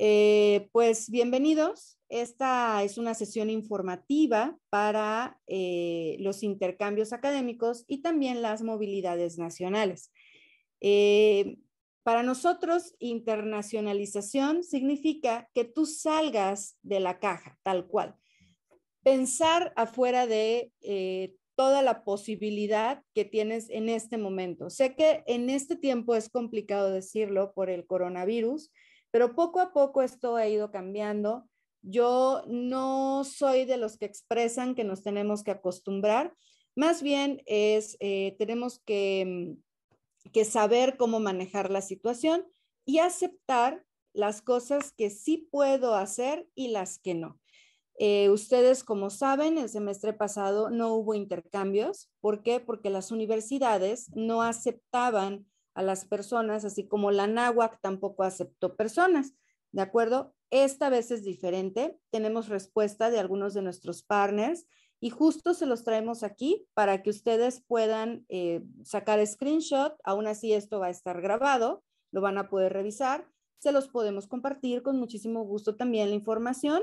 Eh, pues bienvenidos. Esta es una sesión informativa para eh, los intercambios académicos y también las movilidades nacionales. Eh, para nosotros, internacionalización significa que tú salgas de la caja, tal cual. Pensar afuera de toda la posibilidad que tienes en este momento. Sé que en este tiempo es complicado decirlo por el coronavirus, pero poco a poco esto ha ido cambiando. Yo no soy de los que expresan que nos tenemos que acostumbrar, más bien es, eh, tenemos que, mm, que saber cómo manejar la situación y aceptar las cosas que sí puedo hacer y las que no. Eh, ustedes, como saben, el semestre pasado no hubo intercambios. ¿Por qué? Porque las universidades no aceptaban a las personas, así como la NAWAC tampoco aceptó personas. ¿De acuerdo? Esta vez es diferente. Tenemos respuesta de algunos de nuestros partners y justo se los traemos aquí para que ustedes puedan eh, sacar screenshot. Aún así, esto va a estar grabado, lo van a poder revisar. Se los podemos compartir con muchísimo gusto también la información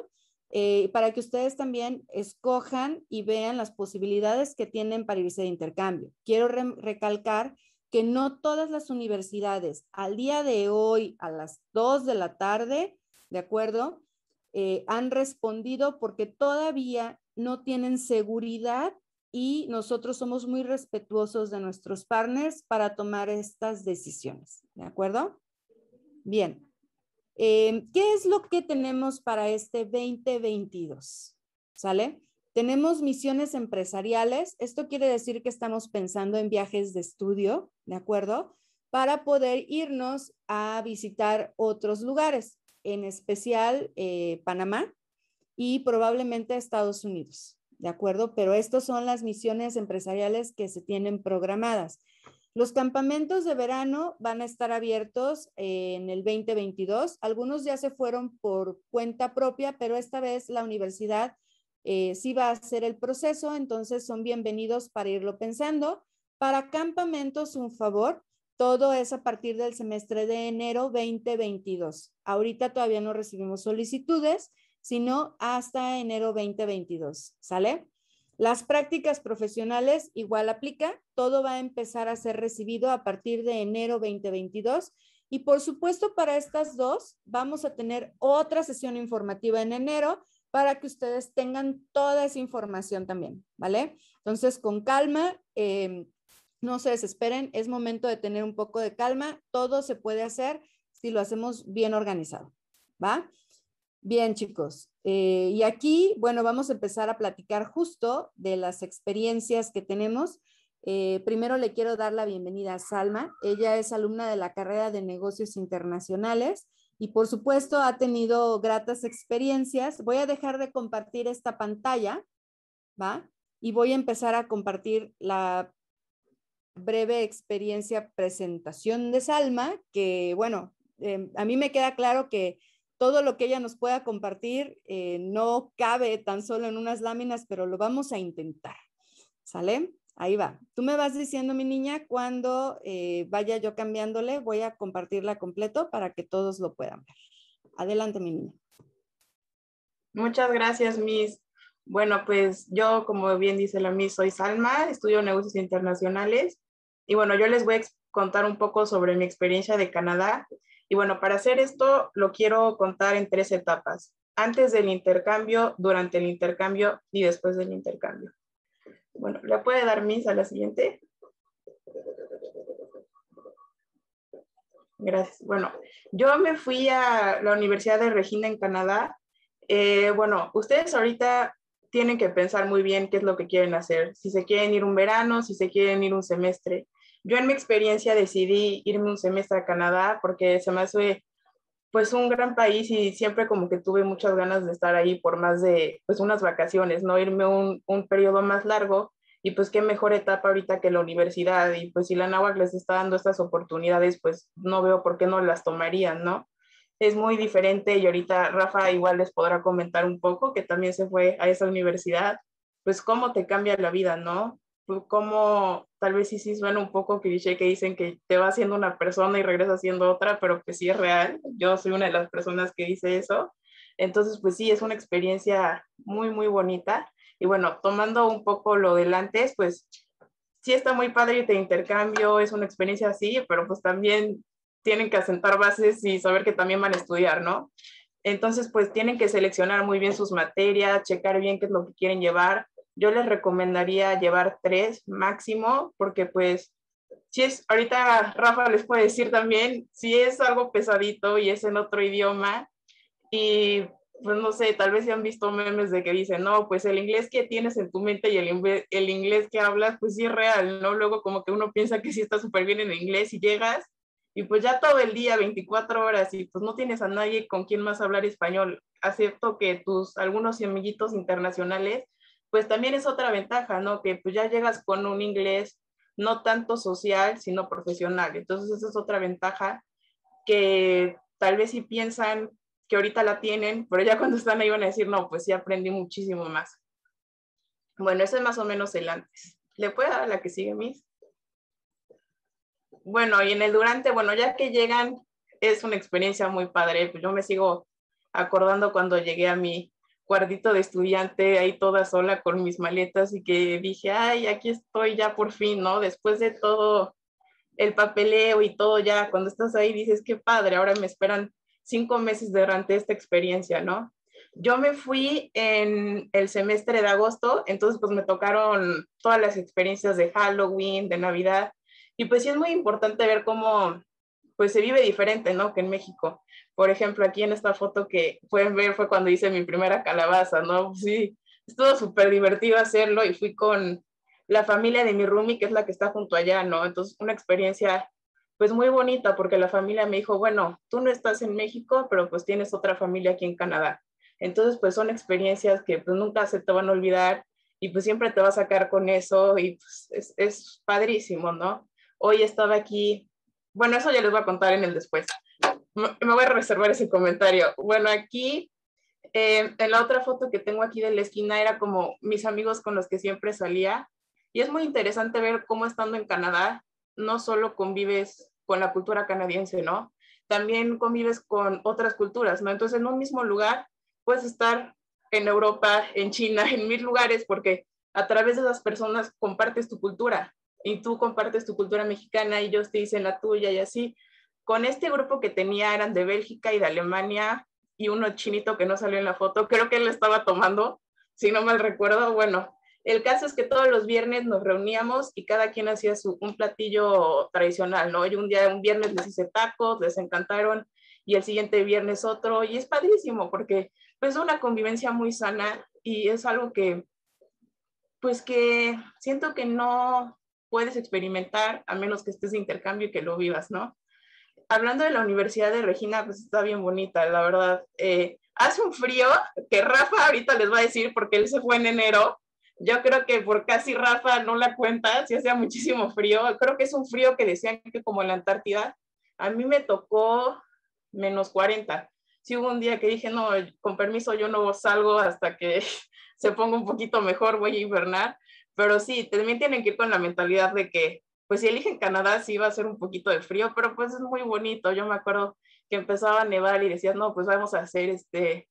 eh, para que ustedes también escojan y vean las posibilidades que tienen para irse de intercambio. Quiero recalcar que no todas las universidades al día de hoy a las 2 de la tarde, ¿de acuerdo? Eh, han respondido porque todavía no tienen seguridad y nosotros somos muy respetuosos de nuestros partners para tomar estas decisiones, ¿de acuerdo? Bien. Eh, ¿Qué es lo que tenemos para este 2022? ¿Sale? Tenemos misiones empresariales. Esto quiere decir que estamos pensando en viajes de estudio, ¿de acuerdo? Para poder irnos a visitar otros lugares, en especial eh, Panamá y probablemente Estados Unidos, ¿de acuerdo? Pero estas son las misiones empresariales que se tienen programadas. Los campamentos de verano van a estar abiertos en el 2022. Algunos ya se fueron por cuenta propia, pero esta vez la universidad eh, sí va a hacer el proceso, entonces son bienvenidos para irlo pensando. Para campamentos, un favor, todo es a partir del semestre de enero 2022. Ahorita todavía no recibimos solicitudes, sino hasta enero 2022, ¿sale? Las prácticas profesionales igual aplica, todo va a empezar a ser recibido a partir de enero 2022 y por supuesto para estas dos vamos a tener otra sesión informativa en enero para que ustedes tengan toda esa información también, ¿vale? Entonces, con calma, em, no se desesperen, es momento de tener un poco de calma, todo se puede hacer si lo hacemos bien organizado, ¿va? Bien, chicos. Eh, y aquí, bueno, vamos a empezar a platicar justo de las experiencias que tenemos. Eh, primero le quiero dar la bienvenida a Salma. Ella es alumna de la carrera de negocios internacionales y por supuesto ha tenido gratas experiencias. Voy a dejar de compartir esta pantalla, ¿va? Y voy a empezar a compartir la breve experiencia presentación de Salma, que bueno, em, a mí me queda claro que todo lo que ella nos pueda compartir eh, no cabe tan solo en unas láminas, pero lo vamos a intentar. ¿Sale? Ahí va. Tú me vas diciendo, mi niña, cuando eh, vaya yo cambiándole, voy a compartirla completo para que todos lo puedan ver. Adelante, mi niña. Muchas gracias, Miss. Bueno, pues yo, como bien dice la Miss, soy Salma, estudio negocios internacionales. Y bueno, yo les voy a contar un poco sobre mi experiencia de Canadá. Y bueno, para hacer esto, lo quiero contar en tres etapas. Antes del intercambio, durante el intercambio y después del intercambio. Bueno, ¿le puede dar mis a la siguiente? Gracias. Bueno, yo me fui a la Universidad de Regina en Canadá. Eh, bueno, ustedes ahorita tienen que pensar muy bien qué es lo que quieren hacer, si se quieren ir un verano, si se quieren ir un semestre. Yo en mi experiencia decidí irme un semestre a Canadá porque se me hace pues un gran país y siempre como que tuve muchas ganas de estar ahí por más de pues unas vacaciones, no irme un, un periodo más largo y pues qué mejor etapa ahorita que la universidad y pues si la NAWAC les está dando estas oportunidades pues no veo por qué no las tomarían, ¿no? Es muy diferente y ahorita Rafa igual les podrá comentar un poco que también se fue a esa universidad, pues cómo te cambia la vida, ¿no? Cómo tal vez sí, sí suena un poco cliché que dicen que te va siendo una persona y regresa siendo otra, pero que sí es real. Yo soy una de las personas que dice eso. Entonces, pues sí, es una experiencia muy, muy bonita. Y bueno, tomando un poco lo del antes, pues sí está muy padre y te intercambio, es una experiencia así, pero pues también tienen que asentar bases y saber que también van a estudiar, ¿no? Entonces, pues tienen que seleccionar muy bien sus materias, checar bien qué es lo que quieren llevar. Yo les recomendaría llevar tres máximo, porque pues si es, ahorita Rafa les puede decir también, si es algo pesadito y es en otro idioma, y pues no sé, tal vez se han visto memes de que dicen, no, pues el inglés que tienes en tu mente y el, el inglés que hablas, pues sí es real, ¿no? Luego como que uno piensa que sí está súper bien en inglés y llegas y pues ya todo el día, 24 horas, y pues no tienes a nadie con quien más hablar español, acepto que tus algunos amiguitos internacionales, pues también es otra ventaja, ¿no? Que pues ya llegas con un inglés no tanto social, sino profesional. Entonces esa es otra ventaja que tal vez si piensan que ahorita la tienen, pero ya cuando están ahí van a decir, no, pues sí aprendí muchísimo más. Bueno, eso es más o menos el antes. ¿Le puedo dar la que sigue, Miss? bueno, y en el durante, bueno, ya que llegan, es una experiencia muy padre. Pues yo me sigo acordando cuando llegué a mi cuartito de estudiante, ahí toda sola con mis maletas y que dije, ay, aquí estoy ya por fin, ¿no? Después de todo el papeleo y todo ya, cuando estás ahí dices, qué padre, ahora me esperan cinco meses durante esta experiencia, ¿no? Yo me fui en el semestre de agosto, entonces pues me tocaron todas las experiencias de Halloween, de Navidad, y pues sí es muy importante ver cómo pues se vive diferente, ¿no? Que en México. Por ejemplo, aquí en esta foto que pueden ver fue cuando hice mi primera calabaza, ¿no? Sí, estuvo súper divertido hacerlo y fui con la familia de mi roomie, que es la que está junto allá, ¿no? Entonces, una experiencia pues muy bonita porque la familia me dijo, bueno, tú no estás en México, pero pues tienes otra familia aquí en Canadá. Entonces, pues son experiencias que pues nunca se te van a olvidar y pues siempre te vas a sacar con eso y pues es, es padrísimo, ¿no? Hoy estaba aquí, bueno, eso ya les voy a contar en el después. Me voy a reservar ese comentario. Bueno, aquí, eh, en la otra foto que tengo aquí de la esquina, era como mis amigos con los que siempre salía. Y es muy interesante ver cómo estando en Canadá, no solo convives con la cultura canadiense, ¿no? También convives con otras culturas, ¿no? Entonces, en un mismo lugar puedes estar en Europa, en China, en mil lugares, porque a través de esas personas compartes tu cultura y tú compartes tu cultura mexicana y ellos te dicen la tuya y así. Con este grupo que tenía eran de Bélgica y de Alemania y uno chinito que no salió en la foto, creo que él estaba tomando, si no mal recuerdo. Bueno, el caso es que todos los viernes nos reuníamos y cada quien hacía su, un platillo tradicional, ¿no? Y un día, un viernes les hice tacos, les encantaron y el siguiente viernes otro y es padrísimo porque pues es una convivencia muy sana y es algo que pues que siento que no puedes experimentar a menos que estés de intercambio y que lo vivas, ¿no? Hablando de la Universidad de Regina, pues está bien bonita, la verdad. Eh, hace un frío que Rafa ahorita les va a decir porque él se fue en enero. Yo creo que por casi Rafa no la cuenta, si hacía muchísimo frío. Creo que es un frío que decían que como en la Antártida. A mí me tocó menos 40. Sí hubo un día que dije, no, con permiso yo no salgo hasta que se ponga un poquito mejor, voy a hibernar. Pero sí, también tienen que ir con la mentalidad de que, pues si eligen Canadá, sí va a ser un poquito de frío, pero pues es muy bonito. Yo me acuerdo que empezaba a nevar y decías, no, pues vamos a hacer este,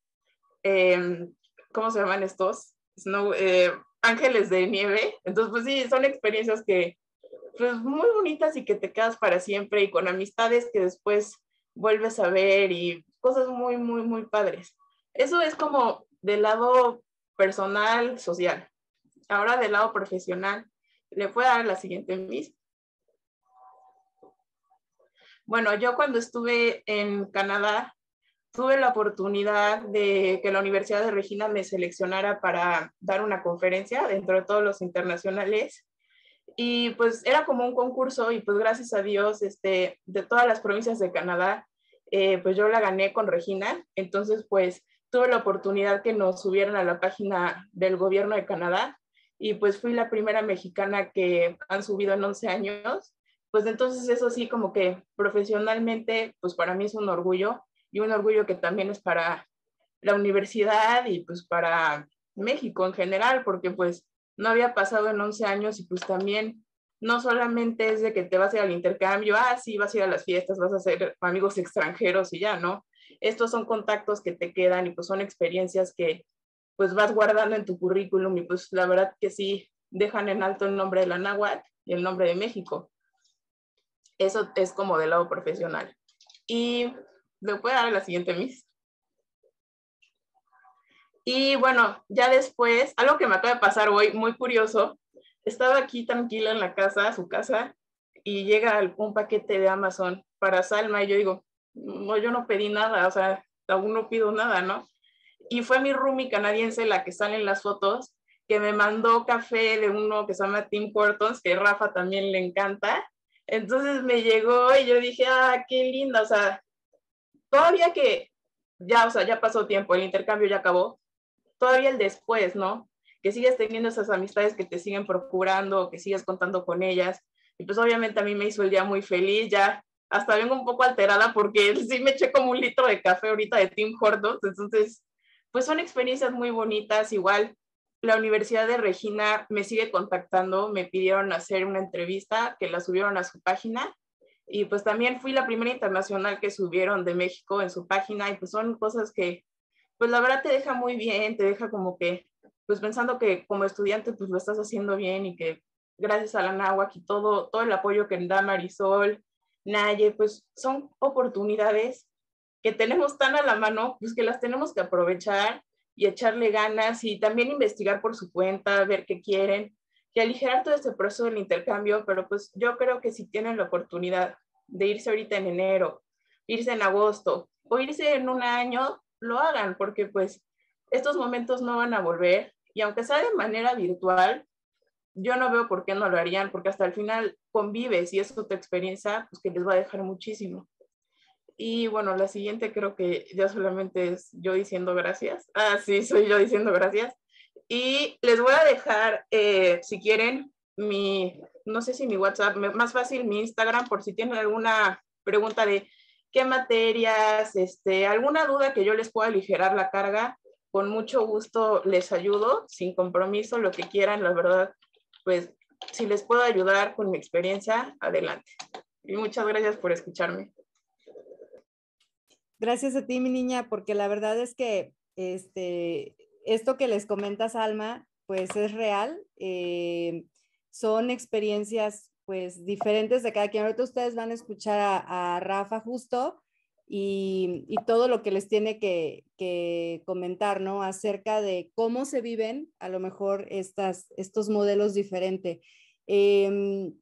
em, ¿cómo se llaman estos? Snow, eh, ángeles de nieve. Entonces, pues sí, son experiencias que, pues muy bonitas y que te quedas para siempre y con amistades que después vuelves a ver y cosas muy, muy, muy padres. Eso es como del lado personal, social. Ahora del lado profesional, le puedo dar la siguiente mis. Bueno, yo cuando estuve en Canadá, tuve la oportunidad de que la Universidad de Regina me seleccionara para dar una conferencia dentro de todos los internacionales. Y pues era como un concurso y pues gracias a Dios, este, de todas las provincias de Canadá, eh, pues yo la gané con Regina. Entonces, pues tuve la oportunidad que nos subieran a la página del gobierno de Canadá y pues fui la primera mexicana que han subido en 11 años. Pues entonces eso sí, como que profesionalmente, pues para mí es un orgullo y un orgullo que también es para la universidad y pues para México en general, porque pues no había pasado en 11 años y pues también no solamente es de que te vas a ir al intercambio, ah, sí, vas a ir a las fiestas, vas a hacer amigos extranjeros y ya, ¿no? Estos son contactos que te quedan y pues son experiencias que pues vas guardando en tu currículum y pues la verdad que sí dejan en alto el nombre de la náhuatl y el nombre de México. Eso es como del lado profesional. Y me puede dar la siguiente, Miss. Y bueno, ya después, algo que me acaba de pasar hoy, muy curioso, estaba aquí tranquila en la casa, su casa, y llega un paquete de Amazon para Salma y yo digo, no, yo no pedí nada, o sea, aún no pido nada, ¿no? Y fue mi roomie canadiense la que sale en las fotos, que me mandó café de uno que se llama Tim Hortons, que Rafa también le encanta. Entonces me llegó y yo dije, ah, qué linda, o sea, todavía que ya, o sea, ya pasó tiempo, el intercambio ya acabó, todavía el después, ¿no? Que sigues teniendo esas amistades que te siguen procurando, que sigues contando con ellas. Y pues obviamente a mí me hizo el día muy feliz, ya hasta vengo un poco alterada porque sí me eché como un litro de café ahorita de Tim Hortons, entonces pues son experiencias muy bonitas, igual la Universidad de Regina me sigue contactando, me pidieron hacer una entrevista que la subieron a su página y pues también fui la primera internacional que subieron de México en su página y pues son cosas que pues la verdad te deja muy bien, te deja como que pues pensando que como estudiante pues lo estás haciendo bien y que gracias a la NAWAC y todo, todo el apoyo que da Marisol, Naye, pues son oportunidades que tenemos tan a la mano, pues que las tenemos que aprovechar y echarle ganas y también investigar por su cuenta, ver qué quieren y aligerar todo este proceso del intercambio, pero pues yo creo que si tienen la oportunidad de irse ahorita en enero, irse en agosto o irse en un año, lo hagan, porque pues estos momentos no van a volver y aunque sea de manera virtual, yo no veo por qué no lo harían, porque hasta el final convives y es tu experiencia, pues que les va a dejar muchísimo. Y bueno, la siguiente creo que ya solamente es yo diciendo gracias. Ah, sí, soy yo diciendo gracias. Y les voy a dejar, eh, si quieren, mi, no sé si mi WhatsApp, más fácil mi Instagram, por si tienen alguna pregunta de qué materias, este, alguna duda que yo les pueda aligerar la carga, con mucho gusto les ayudo, sin compromiso, lo que quieran, la verdad, pues si les puedo ayudar con mi experiencia, adelante. Y muchas gracias por escucharme. Gracias a ti, mi niña, porque la verdad es que este, esto que les comentas, Alma, pues es real. Eh, son experiencias pues diferentes de cada quien. Ahorita ustedes van a escuchar a, Rafa justo y, todo lo que les tiene que, comentar, ¿no? Acerca de cómo se viven a lo mejor estas, estos modelos diferentes. Em,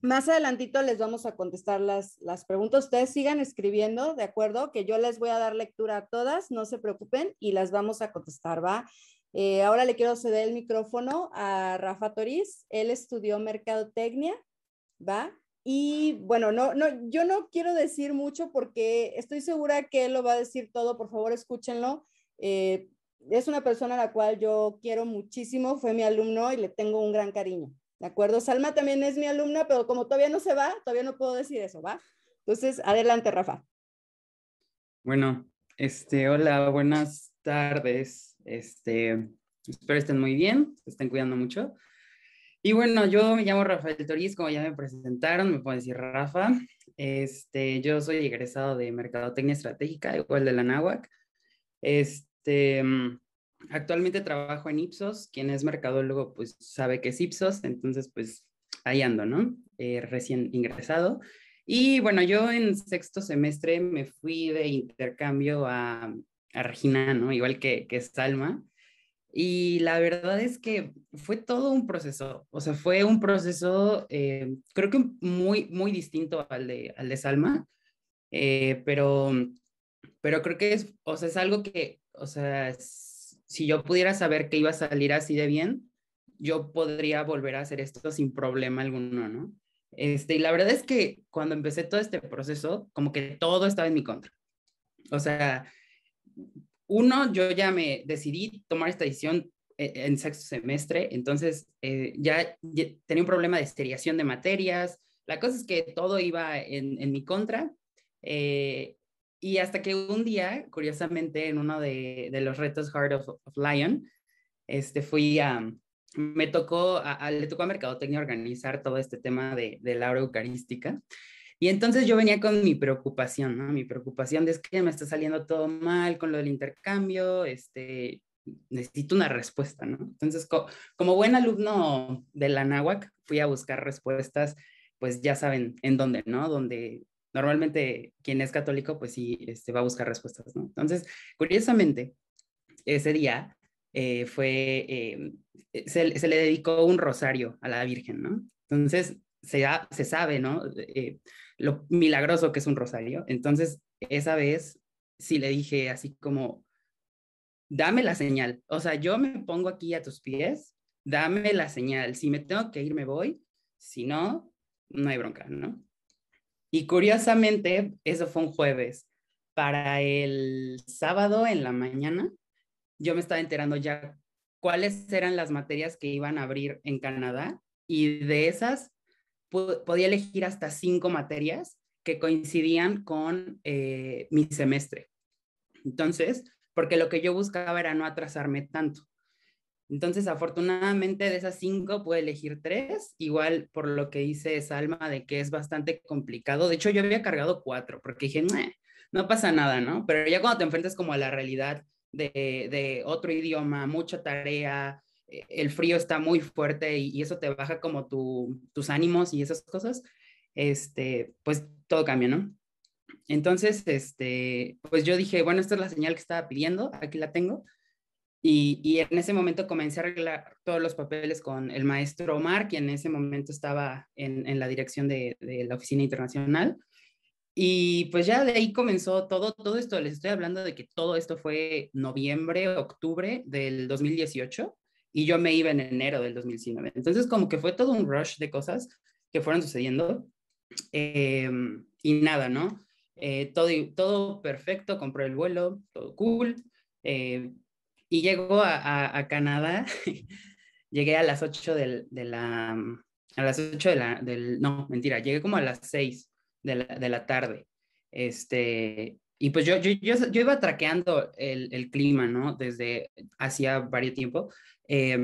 más adelantito les vamos a contestar las, las preguntas. Ustedes sigan escribiendo, ¿de acuerdo? Que yo les voy a dar lectura a todas, no se preocupen, y las vamos a contestar, ¿va? Eh, ahora le quiero ceder el micrófono a Rafa Toriz. Él estudió mercadotecnia, ¿va? Y bueno, no, no, yo no quiero decir mucho porque estoy segura que él lo va a decir todo. Por favor, escúchenlo. Eh, es una persona a la cual yo quiero muchísimo, fue mi alumno y le tengo un gran cariño. ¿De acuerdo? Salma también es mi alumna, pero como todavía no se va, todavía no puedo decir eso, ¿va? Entonces, adelante, Rafa. Bueno, este, hola, buenas tardes. Este, espero estén muy bien, estén cuidando mucho. Y bueno, yo me llamo Rafael Toriz, como ya me presentaron, me puedo decir Rafa. Este, yo soy egresado de Mercadotecnia Estratégica, igual de la NAWAC. Este, actualmente trabajo en Ipsos, quien es mercadólogo pues sabe que es Ipsos, entonces pues ahí ando, ¿no? Eh, recién ingresado. Y bueno, yo en sexto semestre me fui de intercambio a, a Regina, ¿no? Igual que, que Salma. Y la verdad es que fue todo un proceso, o sea, fue un proceso, eh, creo que muy, muy distinto al de, al de Salma, eh, pero, pero creo que es, o sea, es algo que, o sea, si yo pudiera saber que iba a salir así de bien, yo podría volver a hacer esto sin problema alguno, ¿no? Este, y la verdad es que cuando empecé todo este proceso, como que todo estaba en mi contra. O sea, uno, yo ya me decidí tomar esta decisión eh, en sexto semestre, entonces eh, ya, tenía un problema de seriación de materias. La cosa es que todo iba en, mi contra. Eh, y hasta que un día, curiosamente, en uno de, los retos Heart of, Lion, este, fui a, me tocó, a, le tocó a Mercadotecnia organizar todo este tema de, la hora eucarística. Y entonces yo venía con mi preocupación. Mi preocupación de es que me está saliendo todo mal con lo del intercambio, este, necesito una respuesta, ¿no? Entonces, como buen alumno de la NAWAC, fui a buscar respuestas, pues ya saben en dónde, ¿no? Donde normalmente quien es católico, pues sí, este, va a buscar respuestas, ¿no? Entonces, curiosamente, ese día eh, fue, eh, se, se, le dedicó un rosario a la Virgen, ¿no? Entonces, se, se sabe, ¿no? Eh, lo milagroso que es un rosario. Entonces, esa vez sí le dije así como, dame la señal. O sea, yo me pongo aquí a tus pies, dame la señal. Si me tengo que ir, me voy. Si no, no hay bronca, ¿no? Y curiosamente, eso fue un jueves. Para el sábado en la mañana, yo me estaba enterando ya cuáles eran las materias que iban a abrir en Canadá y de esas podía elegir hasta cinco materias que coincidían con eh, mi semestre. Entonces, porque lo que yo buscaba era no atrasarme tanto. Entonces, afortunadamente de esas cinco pude elegir tres, igual por lo que hice Salma de que es bastante complicado. De hecho, yo había cargado cuatro porque dije, no pasa nada, ¿no? Pero ya cuando te enfrentas como a la realidad de, otro idioma, mucha tarea, eh, el frío está muy fuerte y, eso te baja como tu, tus ánimos y esas cosas, este, pues todo cambia, ¿no? Entonces, este, pues yo dije, bueno, esta es la señal que estaba pidiendo, aquí la tengo. Y, y, en ese momento comencé a arreglar todos los papeles con el maestro Omar, quien en ese momento estaba en, en la dirección de, de, la oficina internacional. Y pues ya de ahí comenzó todo, todo esto. Les estoy hablando de que todo esto fue noviembre, octubre del 2018 y yo me iba en enero del 2019. Entonces como que fue todo un rush de cosas que fueron sucediendo. Eh, y nada, ¿no? Eh, todo, todo perfecto, compré el vuelo, todo cool. Eh, y llegó a, a, Canadá, llegué a las 8 del, de la, a las 8 de la, del, no, mentira, llegué como a las 6 de la, de la tarde. Este, y pues yo, yo, yo, yo iba traqueando el, el, clima, ¿no? Desde hacía varios tiempo. Eh,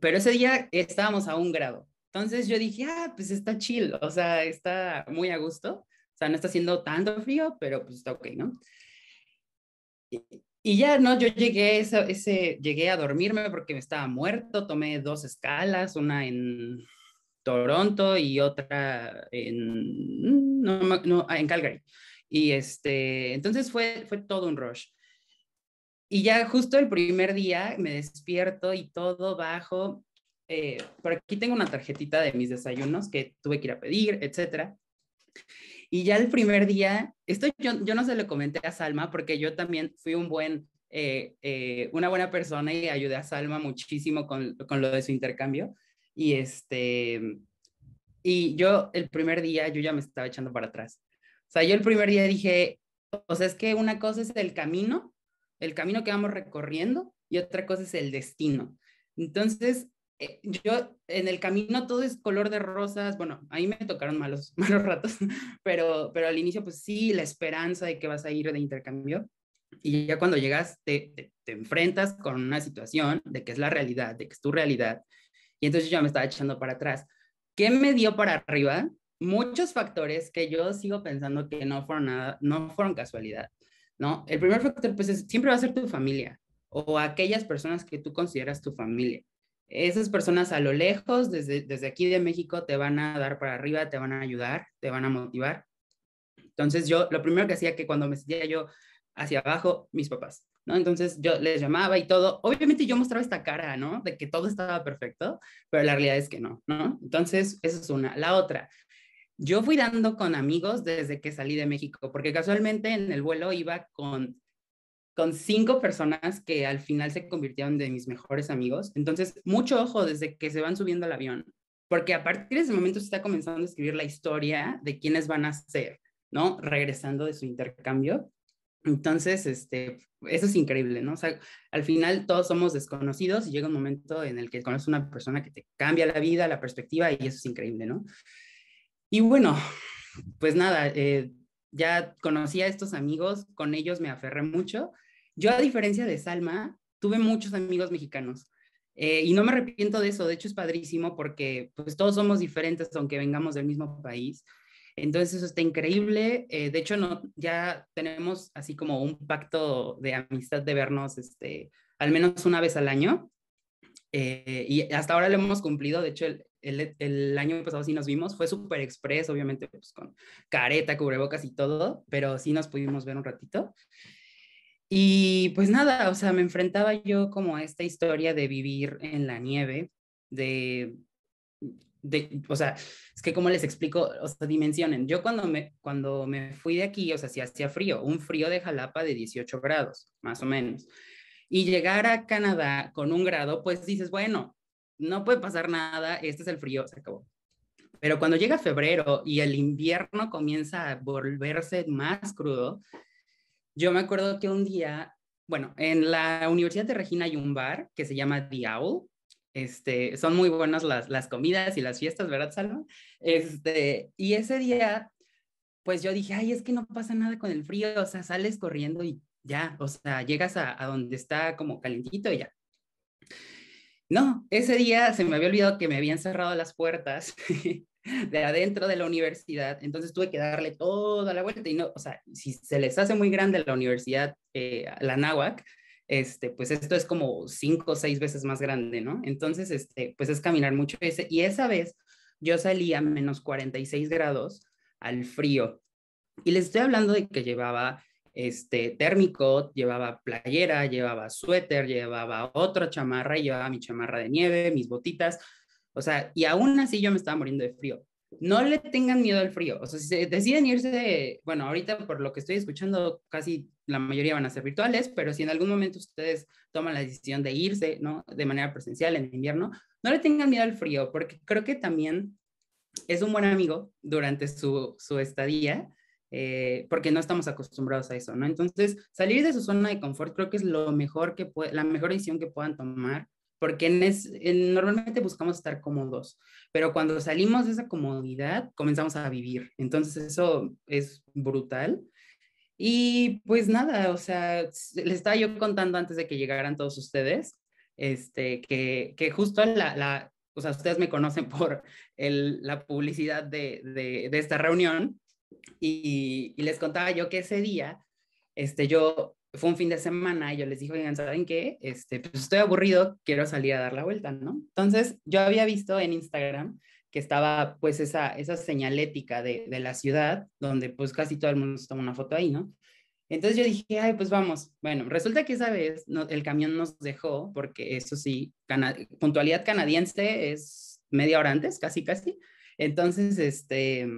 pero ese día estábamos a un grado. Entonces yo dije, ah, pues está chill, o sea, está muy a gusto sea, no está haciendo tanto frío, pero pues está ok, ¿no? Y, ya, ¿no? Yo llegué, ese, ese, llegué a dormirme porque me estaba muerto, tomé dos escalas, una en Toronto y otra en, no, no, en Calgary. Y este, entonces fue, fue todo un rush. Y ya justo el primer día me despierto y todo bajo. Eh, por aquí tengo una tarjetita de mis desayunos que tuve que ir a pedir, etcétera. Y ya el primer día, esto yo, yo no se lo comenté a Salma porque yo también fui un buen, eh, eh, una buena persona y ayudé a Salma muchísimo con, con lo de su intercambio. Y este, y yo el primer día, yo ya me estaba echando para atrás. O sea, yo el primer día dije, o sea, es que una cosa es el camino, el camino que vamos recorriendo, y otra cosa es el destino. Entonces, yo en el camino todo es color de rosas, bueno, ahí me tocaron malos, malos ratos, pero, pero al inicio pues sí, la esperanza de que vas a ir de intercambio y ya cuando llegas te, te, enfrentas con una situación de que es la realidad, de que es tu realidad y entonces yo me estaba echando para atrás. ¿Qué me dio para arriba? Muchos factores que yo sigo pensando que no fueron nada, no fueron casualidad, ¿no? El primer factor pues es, siempre va a ser tu familia o aquellas personas que tú consideras tu familia esas personas a lo lejos, desde, desde aquí de México, te van a dar para arriba, te van a ayudar, te van a motivar. Entonces yo, lo primero que hacía que cuando me sentía yo hacia abajo, mis papás, ¿no? Entonces yo les llamaba y todo. Obviamente yo mostraba esta cara, ¿no? De que todo estaba perfecto, pero la realidad es que no, ¿no? Entonces, esa es una. La otra, yo fui dando con amigos desde que salí de México, porque casualmente en el vuelo iba con con cinco personas que al final se convirtieron de mis mejores amigos. Entonces, mucho ojo desde que se van subiendo al avión, porque a partir de ese momento se está comenzando a escribir la historia de quiénes van a ser, ¿no? Regresando de su intercambio. Entonces, este, eso es increíble, ¿no? O sea, al final todos somos desconocidos y llega un momento en el que conoces una persona que te cambia la vida, la perspectiva y eso es increíble, ¿no? Y bueno, pues nada, eh, ya conocí a estos amigos, con ellos me aferré mucho yo, a diferencia de Salma, tuve muchos amigos mexicanos. Eh, y no me arrepiento de eso, de hecho es padrísimo porque pues todos somos diferentes aunque vengamos del mismo país. Entonces eso está increíble. Eh, de hecho, no, ya tenemos así como un pacto de amistad de vernos este, al menos una vez al año. Eh, y hasta ahora lo hemos cumplido. De hecho, el, el, año pasado sí nos vimos. Fue súper express, obviamente, pues con careta, cubrebocas y todo, pero sí nos pudimos ver un ratito. Y pues nada, o sea, me enfrentaba yo como a esta historia de vivir en la nieve, de, de, o sea, es que como les explico, o sea, dimensionen, yo cuando me, cuando me fui de aquí, o sea, si hacía frío, un frío de Jalapa de 18 grados, más o menos, y llegar a Canadá con un grado, pues dices, bueno, no puede pasar nada, este es el frío, se acabó. Pero cuando llega febrero y el invierno comienza a volverse más crudo, yo me acuerdo que un día, bueno, en la Universidad de Regina hay un bar que se llama The Owl. Este, son muy buenas las, las comidas y las fiestas, ¿verdad, Salma? Este, y ese día, pues yo dije, ay, es que no pasa nada con el frío, o sea, sales corriendo y ya, o sea, llegas a, a donde está como calentito y ya. No, ese día se me había olvidado que me habían cerrado las puertas de adentro de la universidad, entonces tuve que darle toda la vuelta y no, o sea, si se les hace muy grande la universidad, eh, la náhuac, este, pues esto es como cinco o seis veces más grande, ¿no? Entonces, este, pues es caminar mucho ese, y esa vez yo salí a menos 46 grados al frío, y les estoy hablando de que llevaba este térmico, llevaba playera, llevaba suéter, llevaba otra chamarra, llevaba mi chamarra de nieve, mis botitas, o sea, y aún así yo me estaba muriendo de frío. No le tengan miedo al frío. O sea, si deciden irse, bueno, ahorita por lo que estoy escuchando, casi la mayoría van a ser virtuales, pero si en algún momento ustedes toman la decisión de irse, ¿no? De manera presencial en invierno, no le tengan miedo al frío, porque creo que también es un buen amigo durante su, su estadía, eh, porque no estamos acostumbrados a eso, ¿no? Entonces, salir de su zona de confort creo que es lo mejor que puede, la mejor decisión que puedan tomar porque normalmente buscamos estar cómodos, pero cuando salimos de esa comodidad comenzamos a vivir. Entonces eso es brutal. Y pues nada, o sea, les estaba yo contando antes de que llegaran todos ustedes, este, que, que justo la, o sea, ustedes me conocen por el, la publicidad de, de, de esta reunión y, y, les contaba yo que ese día, este, yo fue un fin de semana y yo les dije, oigan, ¿saben qué? Este, pues estoy aburrido, quiero salir a dar la vuelta, ¿no? Entonces, yo había visto en Instagram que estaba pues esa, esa señalética de, la ciudad, donde pues casi todo el mundo se toma una foto ahí, ¿no? Entonces yo dije, ay, pues vamos. Bueno, resulta que esa vez no, el camión nos dejó, porque eso sí, puntualidad canadiense es media hora antes, casi, casi. Entonces, este,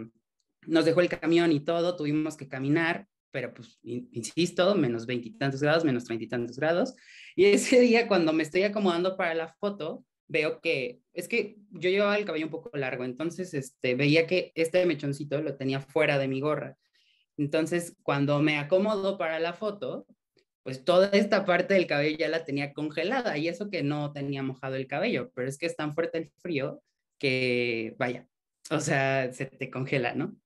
nos dejó el camión y todo, tuvimos que caminar pero pues, insisto, menos veintitantos grados, menos treinta tantos grados. Y ese día, cuando me estoy acomodando para la foto, veo que, es que yo llevaba el cabello un poco largo, entonces este, veía que este mechoncito lo tenía fuera de mi gorra. Entonces, cuando me acomodo para la foto, pues toda esta parte del cabello ya la tenía congelada y eso que no tenía mojado el cabello, pero es que es tan fuerte el frío que, vaya, o sea, se te congela, ¿no?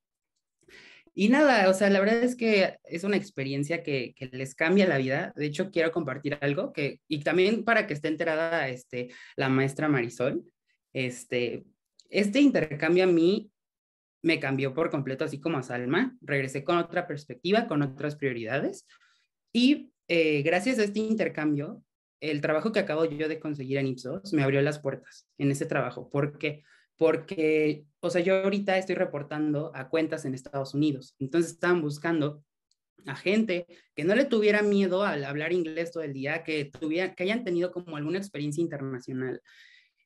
Y nada, o sea, la verdad es que es una experiencia que, les cambia la vida. De hecho, quiero compartir algo que, y también para que esté enterada este, la maestra Marisol, este, este intercambio a mí me cambió por completo, así como a Salma. Regresé con otra perspectiva, con otras prioridades. Y eh, gracias a este intercambio, el trabajo que acabo yo de conseguir en Ipsos me abrió las puertas en ese trabajo. ¿Por qué? porque, o sea, yo ahorita estoy reportando a cuentas en Estados Unidos, entonces estaban buscando a gente que no le tuviera miedo al hablar inglés todo el día, que, tuviera, que hayan tenido como alguna experiencia internacional.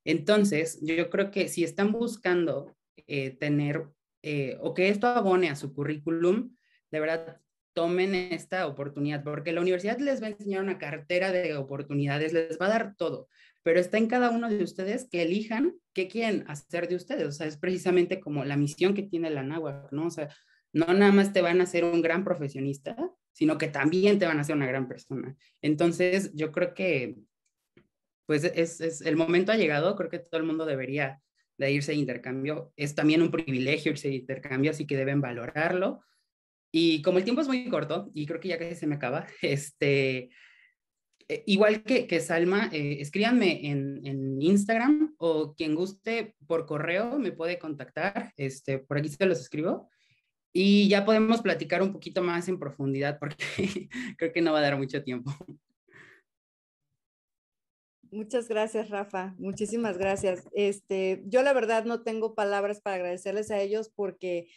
Entonces, yo creo que si están buscando eh, tener eh, o que esto abone a su currículum, de verdad tomen esta oportunidad, porque la universidad les va a enseñar una cartera de oportunidades, les va a dar todo, pero está en cada uno de ustedes que elijan qué quieren hacer de ustedes. O sea, es precisamente como la misión que tiene la NAWAC, ¿no? O sea, no nada más te van a hacer un gran profesionista, sino que también te van a hacer una gran persona. Entonces, yo creo que, pues, es, es el momento ha llegado, creo que todo el mundo debería de irse de intercambio. Es también un privilegio irse de intercambio, así que deben valorarlo. Y como el tiempo es muy corto, y creo que ya casi se me acaba, este, eh, igual que, que Salma, eh, escríbanme en, en, Instagram o quien guste por correo me puede contactar. Este, por aquí se los escribo. Y ya podemos platicar un poquito más en profundidad porque creo que no va a dar mucho tiempo. Muchas gracias, Rafa. Muchísimas gracias. Este, yo la verdad no tengo palabras para agradecerles a ellos porque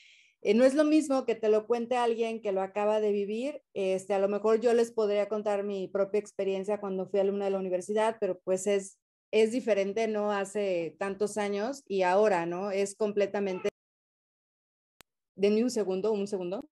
eh, no es lo mismo que te lo cuente alguien que lo acaba de vivir. Este, a lo mejor yo les podría contar mi propia experiencia cuando fui alumna de la universidad, pero pues es, es diferente, ¿no? Hace tantos años y ahora, ¿no? Es completamente... Denme un segundo, un segundo.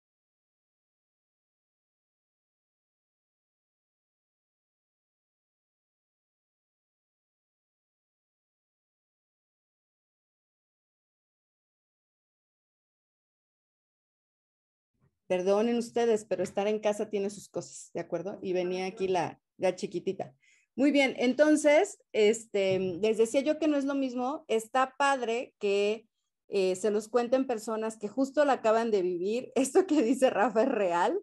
Perdonen ustedes, pero estar en casa tiene sus cosas, ¿de acuerdo? Y venía aquí la, la chiquitita. Muy bien, entonces, este, les decía yo que no es lo mismo, está padre que eh, se los cuenten personas que justo la acaban de vivir. Esto que dice Rafa es real.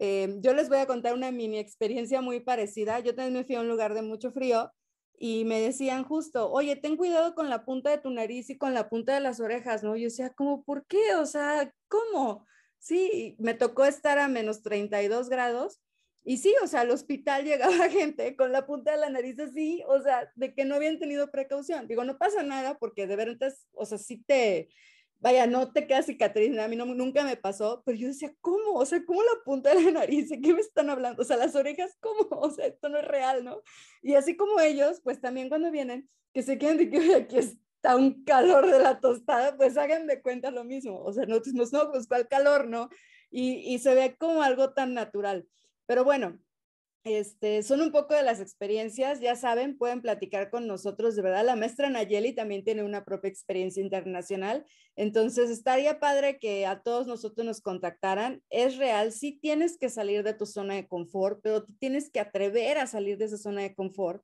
Eh, yo les voy a contar una mini experiencia muy parecida. Yo también me fui a un lugar de mucho frío y me decían justo, oye, ten cuidado con la punta de tu nariz y con la punta de las orejas, ¿no? Yo decía, ¿cómo por qué? O sea, ¿cómo? Sí, me tocó estar a menos 32 grados y sí, o sea, al hospital llegaba gente con la punta de la nariz así, o sea, de que no habían tenido precaución. Digo, no pasa nada porque de verdad, o sea, sí te, vaya, no te queda cicatriz, a mí no, nunca me pasó, pero yo decía, ¿cómo? O sea, ¿cómo la punta de la nariz? ¿De qué me están hablando? O sea, las orejas, ¿cómo? O sea, esto no es real, ¿no? Y así como ellos, pues también cuando vienen, que se quedan de que aquí es está un calor de la tostada, pues hagan de cuenta lo mismo. O sea, no, no, no pues cuál calor, ¿no? Y, y, se ve como algo tan natural. Pero bueno, este, son un poco de las experiencias, ya saben, pueden platicar con nosotros, de verdad, la maestra Nayeli también tiene una propia experiencia internacional, entonces estaría padre que a todos nosotros nos contactaran, es real, sí tienes que salir de tu zona de confort, pero tienes que atrever a salir de esa zona de confort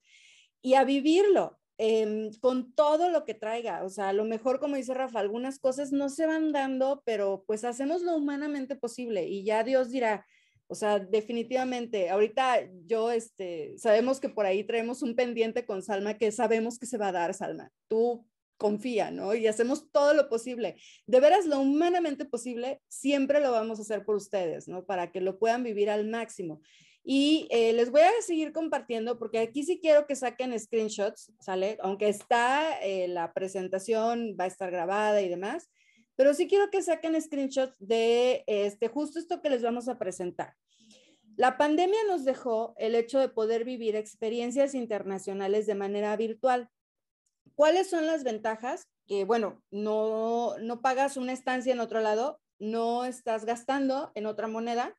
y a vivirlo. Em, con todo lo que traiga. O sea, a lo mejor, como dice Rafa, algunas cosas no se van dando, pero pues hacemos lo humanamente posible y ya Dios dirá. O sea, definitivamente, ahorita yo, este, sabemos que por ahí traemos un pendiente con Salma que sabemos que se va a dar, Salma. Tú confía, ¿no? Y hacemos todo lo posible. De veras, lo humanamente posible, siempre lo vamos a hacer por ustedes, ¿no? Para que lo puedan vivir al máximo. Y eh, les voy a seguir compartiendo porque aquí sí quiero que saquen screenshots, ¿sale? Aunque está eh, la presentación, va a estar grabada y demás, pero sí quiero que saquen screenshots de este, justo esto que les vamos a presentar. La pandemia nos dejó el hecho de poder vivir experiencias internacionales de manera virtual. ¿Cuáles son las ventajas? Que bueno, no, no pagas una estancia en otro lado, no estás gastando en otra moneda,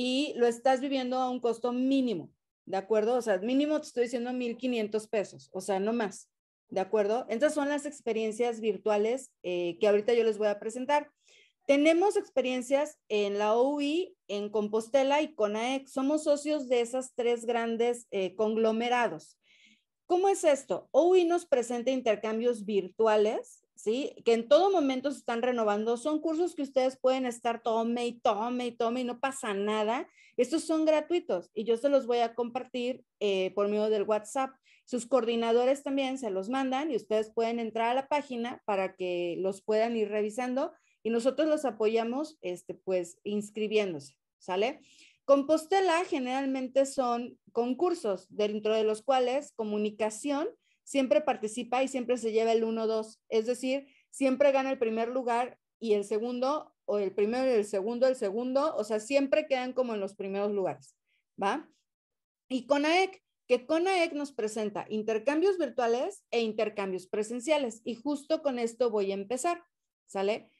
y lo estás viviendo a un costo mínimo, ¿de acuerdo? O sea, mínimo te estoy diciendo 1.500 pesos, o sea, no más, ¿de acuerdo? Estas son las experiencias virtuales eh, que ahorita yo les voy a presentar. Tenemos experiencias en la OUI, en Compostela y CONAEC. Somos socios de esas tres grandes eh, conglomerados. ¿Cómo es esto? OUI nos presenta intercambios virtuales ¿sí? Que en todo momento se están renovando. Son cursos que ustedes pueden estar tome y tome y tome y no pasa nada. Estos son gratuitos y yo se los voy a compartir eh, por medio del WhatsApp. Sus coordinadores también se los mandan y ustedes pueden entrar a la página para que los puedan ir revisando y nosotros los apoyamos, este, pues, inscribiéndose, ¿sale? Compostela generalmente son concursos dentro de los cuales comunicación siempre participa y siempre se lleva el 1-2, es decir, siempre gana el primer lugar y el segundo, o el primero y el segundo, el segundo, o sea, siempre quedan como en los primeros lugares, ¿va? Y CONAEC, que CONAEC nos presenta intercambios virtuales e intercambios presenciales, y justo con esto voy a empezar, ¿sale?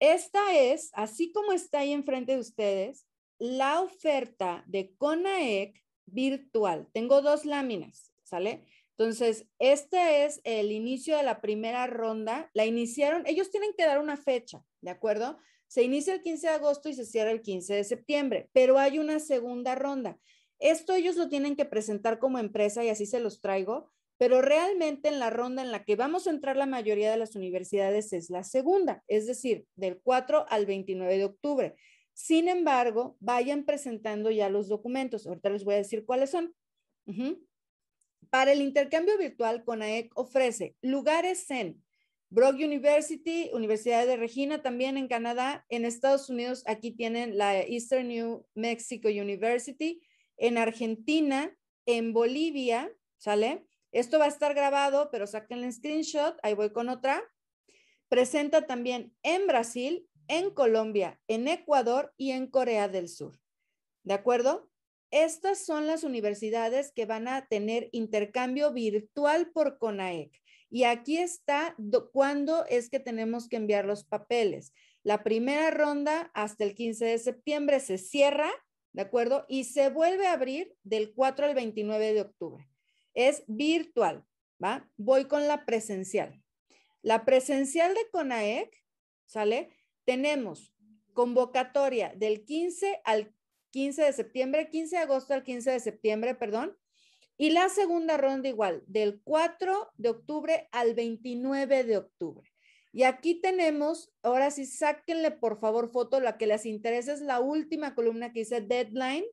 Esta es, así como está ahí enfrente de ustedes, la oferta de CONAEC virtual. Tengo dos láminas, ¿sale? Entonces, este es el inicio de la primera ronda. La iniciaron, ellos tienen que dar una fecha, ¿de acuerdo? Se inicia el 15 de agosto y se cierra el 15 de septiembre, pero hay una segunda ronda. Esto ellos lo tienen que presentar como empresa y así se los traigo, pero realmente en la ronda en la que vamos a entrar la mayoría de las universidades es la segunda, es decir, del 4 al 29 de octubre. Sin embargo, vayan presentando ya los documentos. Ahorita les voy a decir cuáles son. Para el intercambio virtual, CONAEC ofrece lugares en Brock University, Universidad de Regina, también en Canadá. En Estados Unidos, aquí tienen la Eastern New Mexico University. En Argentina, en Bolivia, ¿sale? Esto va a estar grabado, pero saquen el screenshot. Ahí voy con otra. Presenta también en Brasil, en Colombia, en Ecuador y en Corea del Sur. ¿De acuerdo? Estas son las universidades que van a tener intercambio virtual por CONAEC. Y aquí está cuándo es que tenemos que enviar los papeles. La primera ronda hasta el 15 de septiembre se cierra, ¿de acuerdo? Y se vuelve a abrir del 4 al 29 de octubre. Es virtual, ¿va? Voy con la presencial. La presencial de CONAEC, ¿sale? Tenemos convocatoria del 15 al 15 de septiembre, 15 de agosto al 15 de septiembre, perdón. Y la segunda ronda igual, del 4 de octubre al 29 de octubre. Y aquí tenemos, ahora sí, sáquenle por favor foto, la que les interesa es la última columna que dice deadline,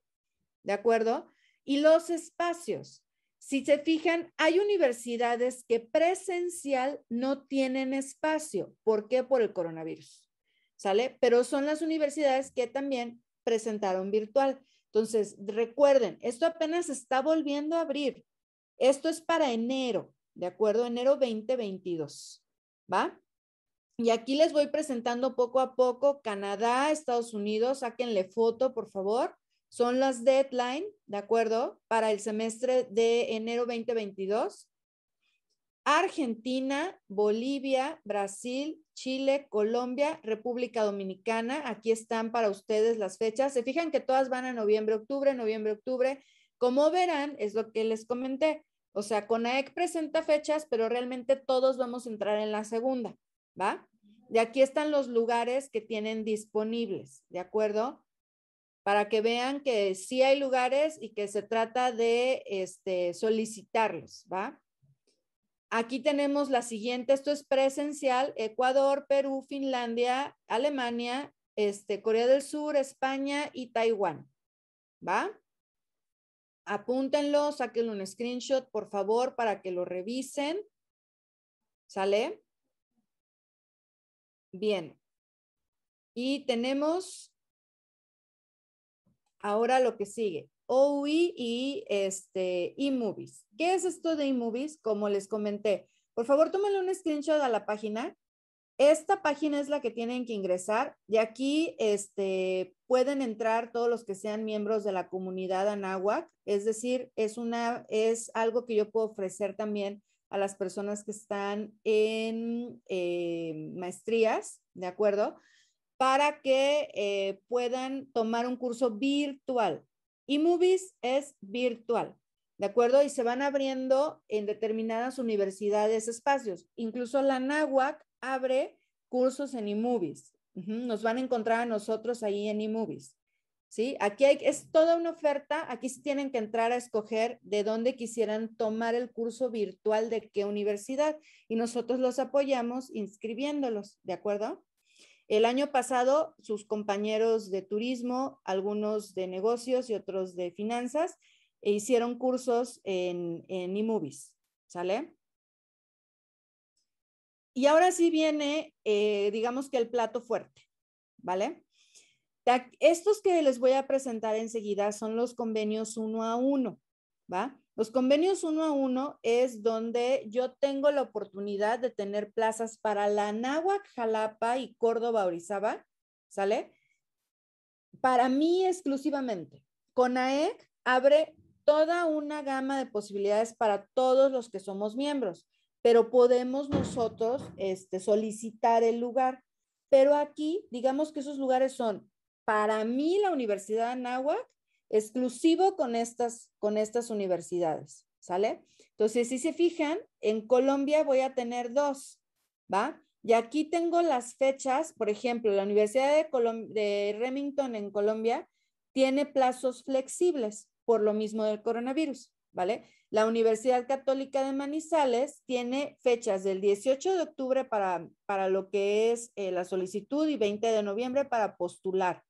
¿de acuerdo? Y los espacios. Si se fijan, hay universidades que presencial no tienen espacio. ¿Por qué? Por el coronavirus. ¿Sale? Pero son las universidades que también presentaron virtual. Entonces, recuerden, esto apenas está volviendo a abrir. Esto es para enero, ¿de acuerdo? Enero 2022, ¿va? Y aquí les voy presentando poco a poco Canadá, Estados Unidos, sáquenle foto, por favor. Son las deadline, ¿de acuerdo? Para el semestre de enero 2022. Argentina, Bolivia, Brasil, Chile, Colombia, República Dominicana. Aquí están para ustedes las fechas. Se fijan que todas van a noviembre, octubre, noviembre, octubre. Como verán, es lo que les comenté. O sea, CONAEC presenta fechas, pero realmente todos vamos a entrar en la segunda, ¿va? Y aquí están los lugares que tienen disponibles, ¿de acuerdo? Para que vean que sí hay lugares y que se trata de este, solicitarlos, ¿va? Aquí tenemos la siguiente, esto es presencial, Ecuador, Perú, Finlandia, Alemania, este, Corea del Sur, España y Taiwán. ¿Va? Apúntenlo, sáquenlo un screenshot, por favor, para que lo revisen. ¿Sale? Bien. Y tenemos ahora lo que sigue. OUI y este, eMovies. ¿Qué es esto de eMovies? Como les comenté, por favor, tómenle un screenshot a la página. Esta página es la que tienen que ingresar y aquí este, pueden entrar todos los que sean miembros de la comunidad Anáhuac. Es decir, es, una, es algo que yo puedo ofrecer también a las personas que están en eh, maestrías, ¿de acuerdo? Para que eh, puedan tomar un curso virtual y es virtual, ¿de acuerdo? Y se van abriendo en determinadas universidades espacios. Incluso la NAWAC abre cursos en eMovies. Nos van a encontrar a nosotros ahí en eMovies. ¿Sí? Aquí es toda una oferta. Aquí sí tienen que entrar a escoger de dónde quisieran tomar el curso virtual de qué universidad y nosotros los apoyamos inscribiéndolos, ¿de acuerdo? El año pasado, sus compañeros de turismo, algunos de negocios y otros de finanzas, e hicieron cursos en, en eMovies, ¿sale? Y ahora sí viene, eh, digamos que el plato fuerte, ¿vale? Estos que les voy a presentar enseguida son los convenios uno a uno, ¿va? Los convenios uno a uno es donde yo tengo la oportunidad de tener plazas para la Anáhuac, Jalapa y Córdoba, Orizaba, ¿sale? Para mí exclusivamente. CONAEC abre toda una gama de posibilidades para todos los que somos miembros, pero podemos nosotros este, solicitar el lugar. Pero aquí, digamos que esos lugares son para mí la Universidad Anáhuac exclusivo con estas, con estas universidades, ¿sale? Entonces, si se fijan, en Colombia voy a tener dos, ¿va? Y aquí tengo las fechas, por ejemplo, la Universidad de, Remington en Colombia tiene plazos flexibles por lo mismo del coronavirus, ¿vale? La Universidad Católica de Manizales tiene fechas del 18 de octubre para, para lo que es eh, la solicitud y 20 de noviembre para postular.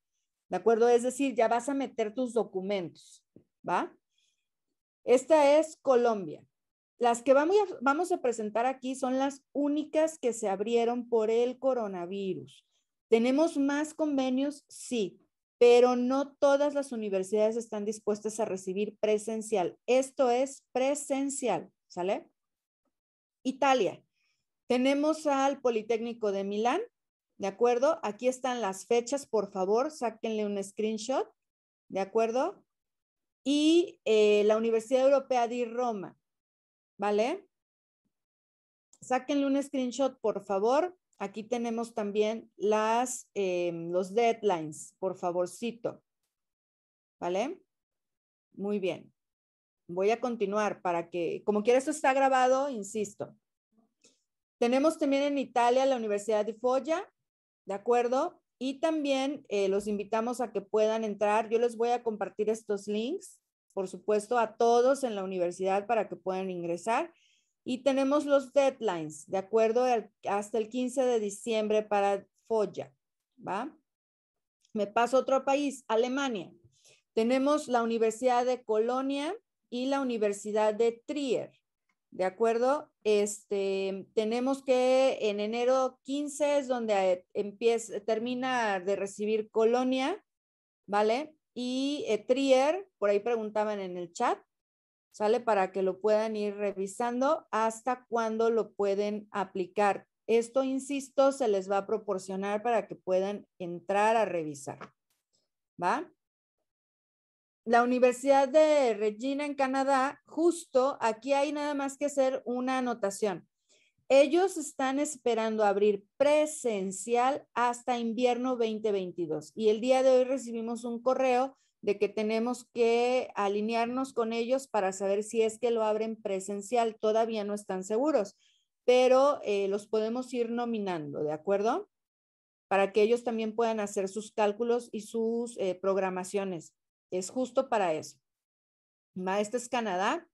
¿De acuerdo? Es decir, ya vas a meter tus documentos, ¿va? Esta es Colombia. Las que vamos a, vamos a presentar aquí son las únicas que se abrieron por el coronavirus. ¿Tenemos más convenios? Sí, pero no todas las universidades están dispuestas a recibir presencial. Esto es presencial, ¿sale? Italia. Tenemos al Politécnico de Milán, ¿de acuerdo? Aquí están las fechas, por favor, sáquenle un screenshot, ¿de acuerdo? Y eh, la Universidad Europea de Roma, ¿vale? Sáquenle un screenshot, por favor. Aquí tenemos también las, em, los deadlines, por favorcito. ¿Vale? Muy bien. Voy a continuar para que, como quiera, esto está grabado, insisto. Tenemos también en Italia la Universidad de Foggia, ¿de acuerdo? Y también eh, los invitamos a que puedan entrar. Yo les voy a compartir estos links, por supuesto, a todos en la universidad para que puedan ingresar. Y tenemos los deadlines, de acuerdo hasta el 15 de diciembre para Foya, ¿va? Me paso a otro país, Alemania. Tenemos la Universidad de Colonia y la Universidad de Trier, ¿de acuerdo? Este, tenemos que en enero 15 es donde empieza, termina de recibir Colonia, ¿vale? Y eh, Trier, por ahí preguntaban en el chat, ¿sale? Para que lo puedan ir revisando hasta cuándo lo pueden aplicar. Esto, insisto, se les va a proporcionar para que puedan entrar a revisar. ¿Va? La Universidad de Regina en Canadá, justo aquí hay nada más que hacer una anotación. Ellos están esperando abrir presencial hasta invierno 2022 y el día de hoy recibimos un correo de que tenemos que alinearnos con ellos para saber si es que lo abren presencial. Todavía no están seguros, pero eh, los podemos ir nominando, ¿de acuerdo? Para que ellos también puedan hacer sus cálculos y sus eh, programaciones. Es justo para eso. Este es Canadá.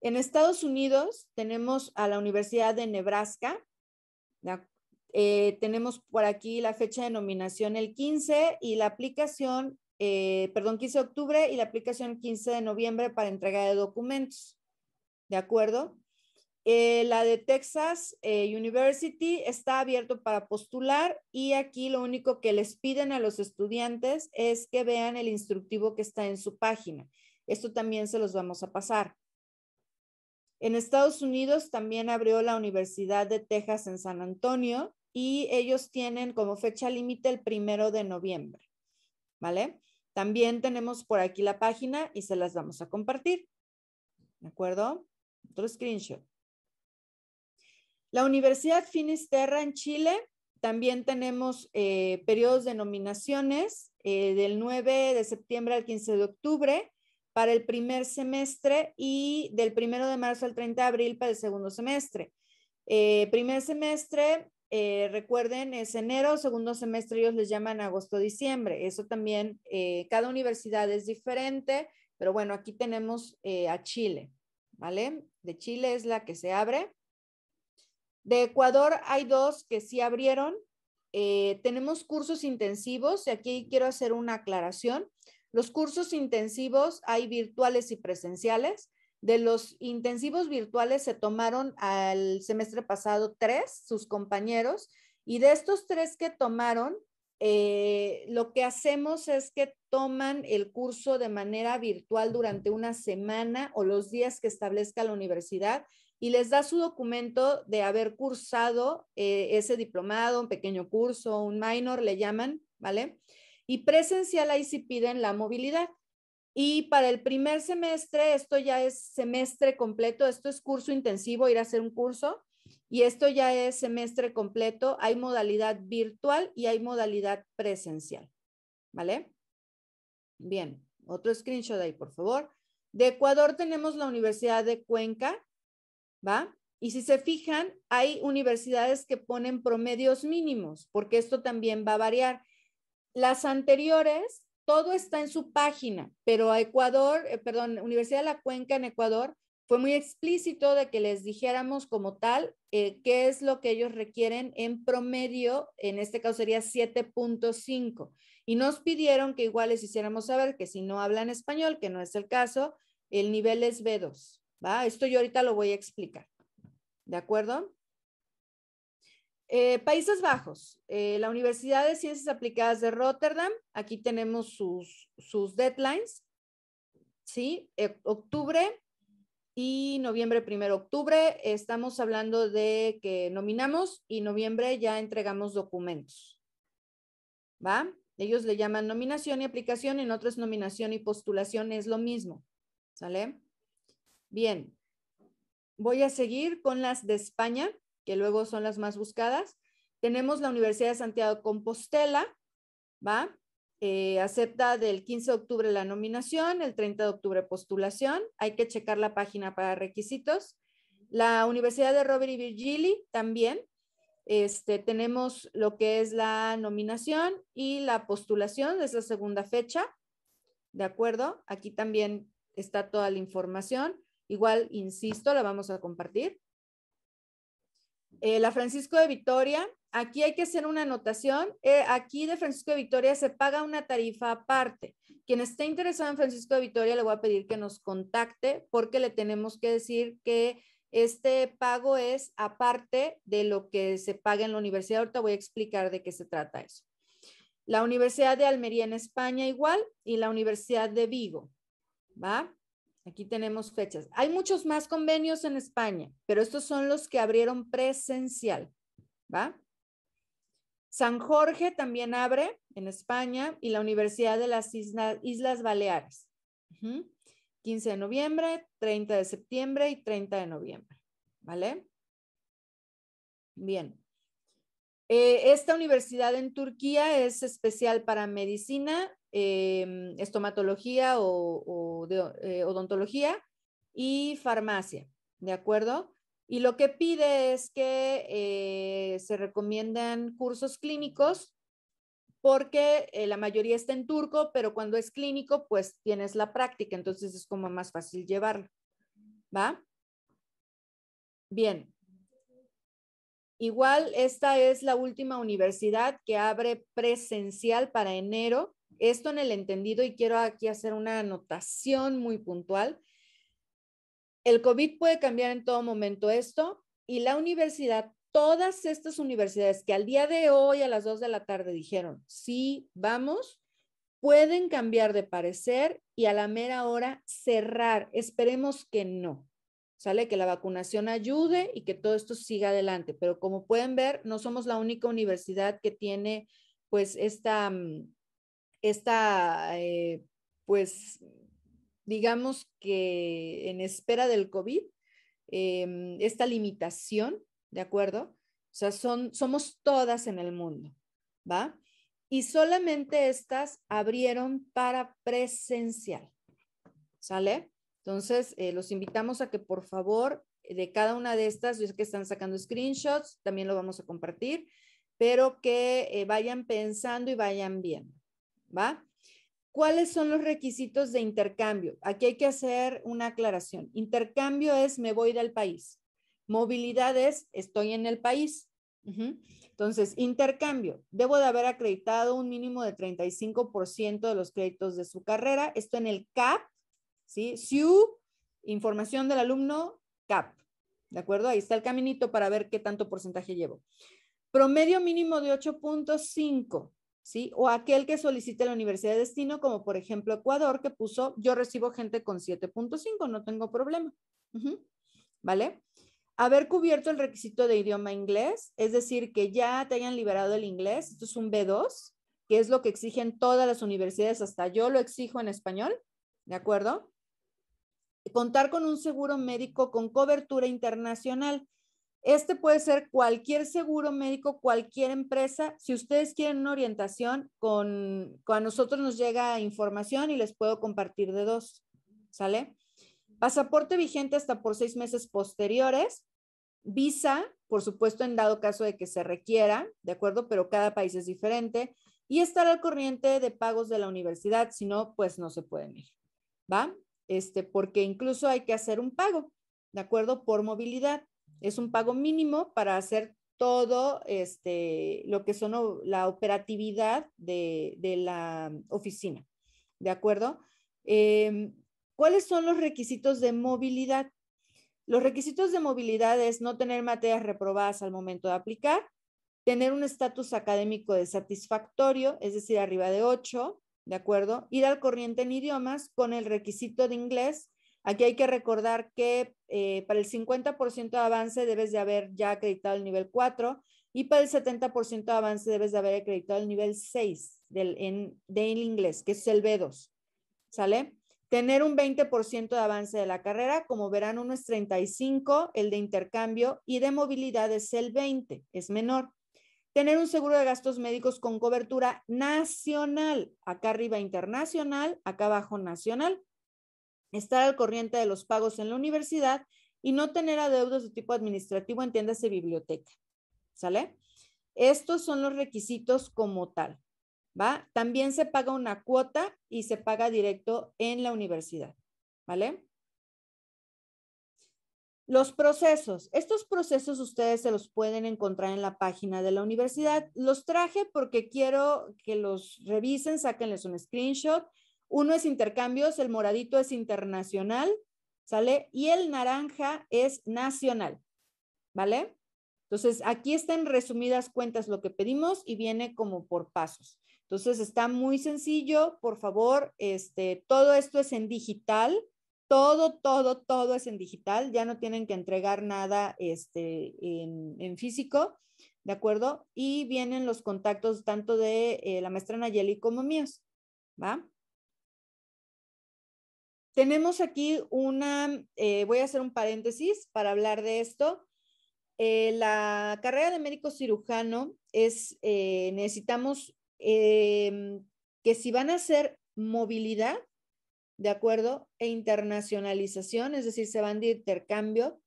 En Estados Unidos tenemos a la Universidad de Nebraska. Eh, tenemos por aquí la fecha de nominación el 15 y la aplicación eh, perdón, 15 de octubre y la aplicación 15 de noviembre para entrega de documentos. ¿De acuerdo? Eh, la de Texas eh, University está abierto para postular y aquí lo único que les piden a los estudiantes es que vean el instructivo que está en su página. Esto también se los vamos a pasar. En Estados Unidos también abrió la Universidad de Texas en San Antonio y ellos tienen como fecha límite el primero de noviembre. ¿Vale? También tenemos por aquí la página y se las vamos a compartir. ¿De acuerdo? Otro screenshot. La Universidad Finisterra en Chile, también tenemos eh, periodos de nominaciones eh, del 9 de septiembre al 15 de octubre para el primer semestre y del 1 de marzo al 30 de abril para el segundo semestre. Eh, primer semestre recuerden, es enero, segundo semestre ellos les llaman agosto-diciembre. Eso también, cada universidad es diferente, pero bueno, aquí tenemos a Chile, ¿vale? De Chile es la que se abre. De Ecuador hay dos que sí abrieron. tenemos cursos intensivos y aquí quiero hacer una aclaración. Los cursos intensivos hay virtuales y presenciales. De los intensivos virtuales se tomaron al semestre pasado tres, sus compañeros, y de estos tres que tomaron, eh, lo que hacemos es que toman el curso de manera virtual durante una semana o los días que establezca la universidad y les da su documento de haber cursado eh, ese diplomado, un pequeño curso, un minor, le llaman, ¿vale? Y presencial ahí sí piden la movilidad. Y para el primer semestre, esto ya es semestre completo, esto es curso intensivo, ir a hacer un curso, y esto ya es semestre completo, hay modalidad virtual y hay modalidad presencial, ¿vale? Bien, otro screenshot ahí, por favor. De Ecuador tenemos la Universidad de Cuenca, ¿va? Y si se fijan, hay universidades que ponen promedios mínimos, porque esto también va a variar. Las anteriores todo está en su página, pero a Ecuador, eh, perdón, Universidad de la Cuenca en Ecuador fue muy explícito de que les dijéramos como tal eh, qué es lo que ellos requieren en promedio, en este caso sería 7.5. Y nos pidieron que igual les hiciéramos saber que si no hablan español, que no es el caso, el nivel es B2, Esto yo ahorita lo voy a explicar, ¿de acuerdo? Eh, Países Bajos, eh, la Universidad de Ciencias Aplicadas de Rotterdam, aquí tenemos sus, sus deadlines, ¿sí? E, octubre y noviembre, primero octubre, estamos hablando de que nominamos y noviembre ya entregamos documentos, ¿va? Ellos le llaman nominación y aplicación, en otros nominación y postulación es lo mismo, ¿sale? Bien, voy a seguir con las de España que luego son las más buscadas. Tenemos la Universidad de Santiago Compostela, ¿va? Eh, acepta del 15 de octubre la nominación, el 30 de octubre postulación. Hay que checar la página para requisitos. La Universidad de Robert y Virgili también. Este, tenemos lo que es la nominación y la postulación, es la segunda fecha. ¿De acuerdo? Aquí también está toda la información. Igual, insisto, la vamos a compartir. Eh, la Francisco de Vitoria, aquí hay que hacer una anotación. Eh, aquí de Francisco de Vitoria se paga una tarifa aparte. Quien esté interesado en Francisco de Vitoria le voy a pedir que nos contacte porque le tenemos que decir que este pago es aparte de lo que se paga en la universidad. Ahorita voy a explicar de qué se trata eso. La Universidad de Almería en España igual y la Universidad de Vigo. ¿Va? Aquí tenemos fechas. Hay muchos más convenios en España, pero estos son los que abrieron presencial, ¿va? San Jorge también abre en España y la Universidad de las Islas Baleares. 15 de noviembre, 30 de septiembre y 30 de noviembre, ¿vale? Bien. Eh, esta universidad en Turquía es especial para medicina Em, estomatología o, eh, odontología y farmacia, ¿de acuerdo? Y lo que pide es que eh, se recomiendan cursos clínicos porque eh, la mayoría está en turco, pero cuando es clínico, pues tienes la práctica, entonces es como más fácil llevarlo. ¿Va? Bien. Igual, esta es la última universidad que abre presencial para enero esto en el entendido y quiero aquí hacer una anotación muy puntual. El COVID puede cambiar en todo momento esto y la universidad, todas estas universidades que al día de hoy a las 2 de la tarde dijeron, sí, vamos, pueden cambiar de parecer y a la mera hora cerrar. Esperemos que no. ¿Sale? Que la vacunación ayude y que todo esto siga adelante. Pero como pueden ver, no somos la única universidad que tiene pues esta, mm, esta, eh, pues, digamos que en espera del COVID, em, esta limitación, ¿de acuerdo? O sea, son, somos todas en el mundo, ¿va? Y solamente estas abrieron para presencial, ¿sale? Entonces, eh, los invitamos a que por favor, de cada una de estas, yo sé que están sacando screenshots, también lo vamos a compartir, pero que eh, vayan pensando y vayan viendo. ¿Va? ¿Cuáles son los requisitos de intercambio? Aquí hay que hacer una aclaración. Intercambio es me voy del país. Movilidad es estoy en el país. Entonces, intercambio. Debo de haber acreditado un mínimo de 35% de los créditos de su carrera. Esto en el CAP, ¿sí? SIU, información del alumno, CAP. ¿De acuerdo? Ahí está el caminito para ver qué tanto porcentaje llevo. Promedio mínimo de 8.5. ¿sí? O aquel que solicite la universidad de destino, como por ejemplo Ecuador, que puso, yo recibo gente con 7.5, no tengo problema. ¿Vale? Haber cubierto el requisito de idioma inglés, es decir, que ya te hayan liberado el inglés, esto es un B2, que es lo que exigen todas las universidades, hasta yo lo exijo en español, ¿de acuerdo? Contar con un seguro médico con cobertura internacional. Este puede ser cualquier seguro médico, cualquier empresa. Si ustedes quieren una orientación, con, a nosotros nos llega información y les puedo compartir de dos. ¿Sale? Pasaporte vigente hasta por seis meses posteriores. Visa, por supuesto, en dado caso de que se requiera, ¿de acuerdo? Pero cada país es diferente. Y estar al corriente de pagos de la universidad, si no, pues no se pueden ir. ¿Va? Este, porque incluso hay que hacer un pago, ¿de acuerdo? Por movilidad. Es un pago mínimo para hacer todo este, lo que son la operatividad de, la oficina. ¿De acuerdo? Em, ¿cuáles son los requisitos de movilidad? Los requisitos de movilidad es no tener materias reprobadas al momento de aplicar, tener un estatus académico de satisfactorio, es decir, arriba de 8, ¿de acuerdo? Ir al corriente en idiomas con el requisito de inglés. Aquí hay que recordar que eh, para el 50% de avance debes de haber ya acreditado el nivel 4 y para el 70% de avance debes de haber acreditado el nivel 6 del, en, inglés, que es el B2. ¿Sale? Tener un 20% de avance de la carrera, como verán, uno es 35, el de intercambio y de movilidad es el 20, es menor. Tener un seguro de gastos médicos con cobertura nacional, acá arriba internacional, acá abajo nacional. Estar al corriente de los pagos en la universidad y no tener adeudos de tipo administrativo, entiéndase biblioteca. ¿Sale? Estos son los requisitos como tal. ¿Va? También se paga una cuota y se paga directo en la universidad. ¿Vale? Los procesos. Estos procesos ustedes se los pueden encontrar en la página de la universidad. Los traje porque quiero que los revisen, sáquenles un screenshot. Uno es intercambios, el moradito es internacional, ¿sale? Y el naranja es nacional, ¿vale? Entonces, aquí están resumidas cuentas lo que pedimos y viene como por pasos. Entonces, está muy sencillo, por favor, este, todo esto es en digital, todo, todo, todo es en digital, ya no tienen que entregar nada este, en, físico, ¿de acuerdo? Y vienen los contactos tanto de eh, la maestra Nayeli como míos, ¿va? Tenemos aquí una, eh, voy a hacer un paréntesis para hablar de esto. Eh, la carrera de médico cirujano es, necesitamos em, que si van a hacer movilidad, ¿de acuerdo? E internacionalización, es decir, se van de intercambio,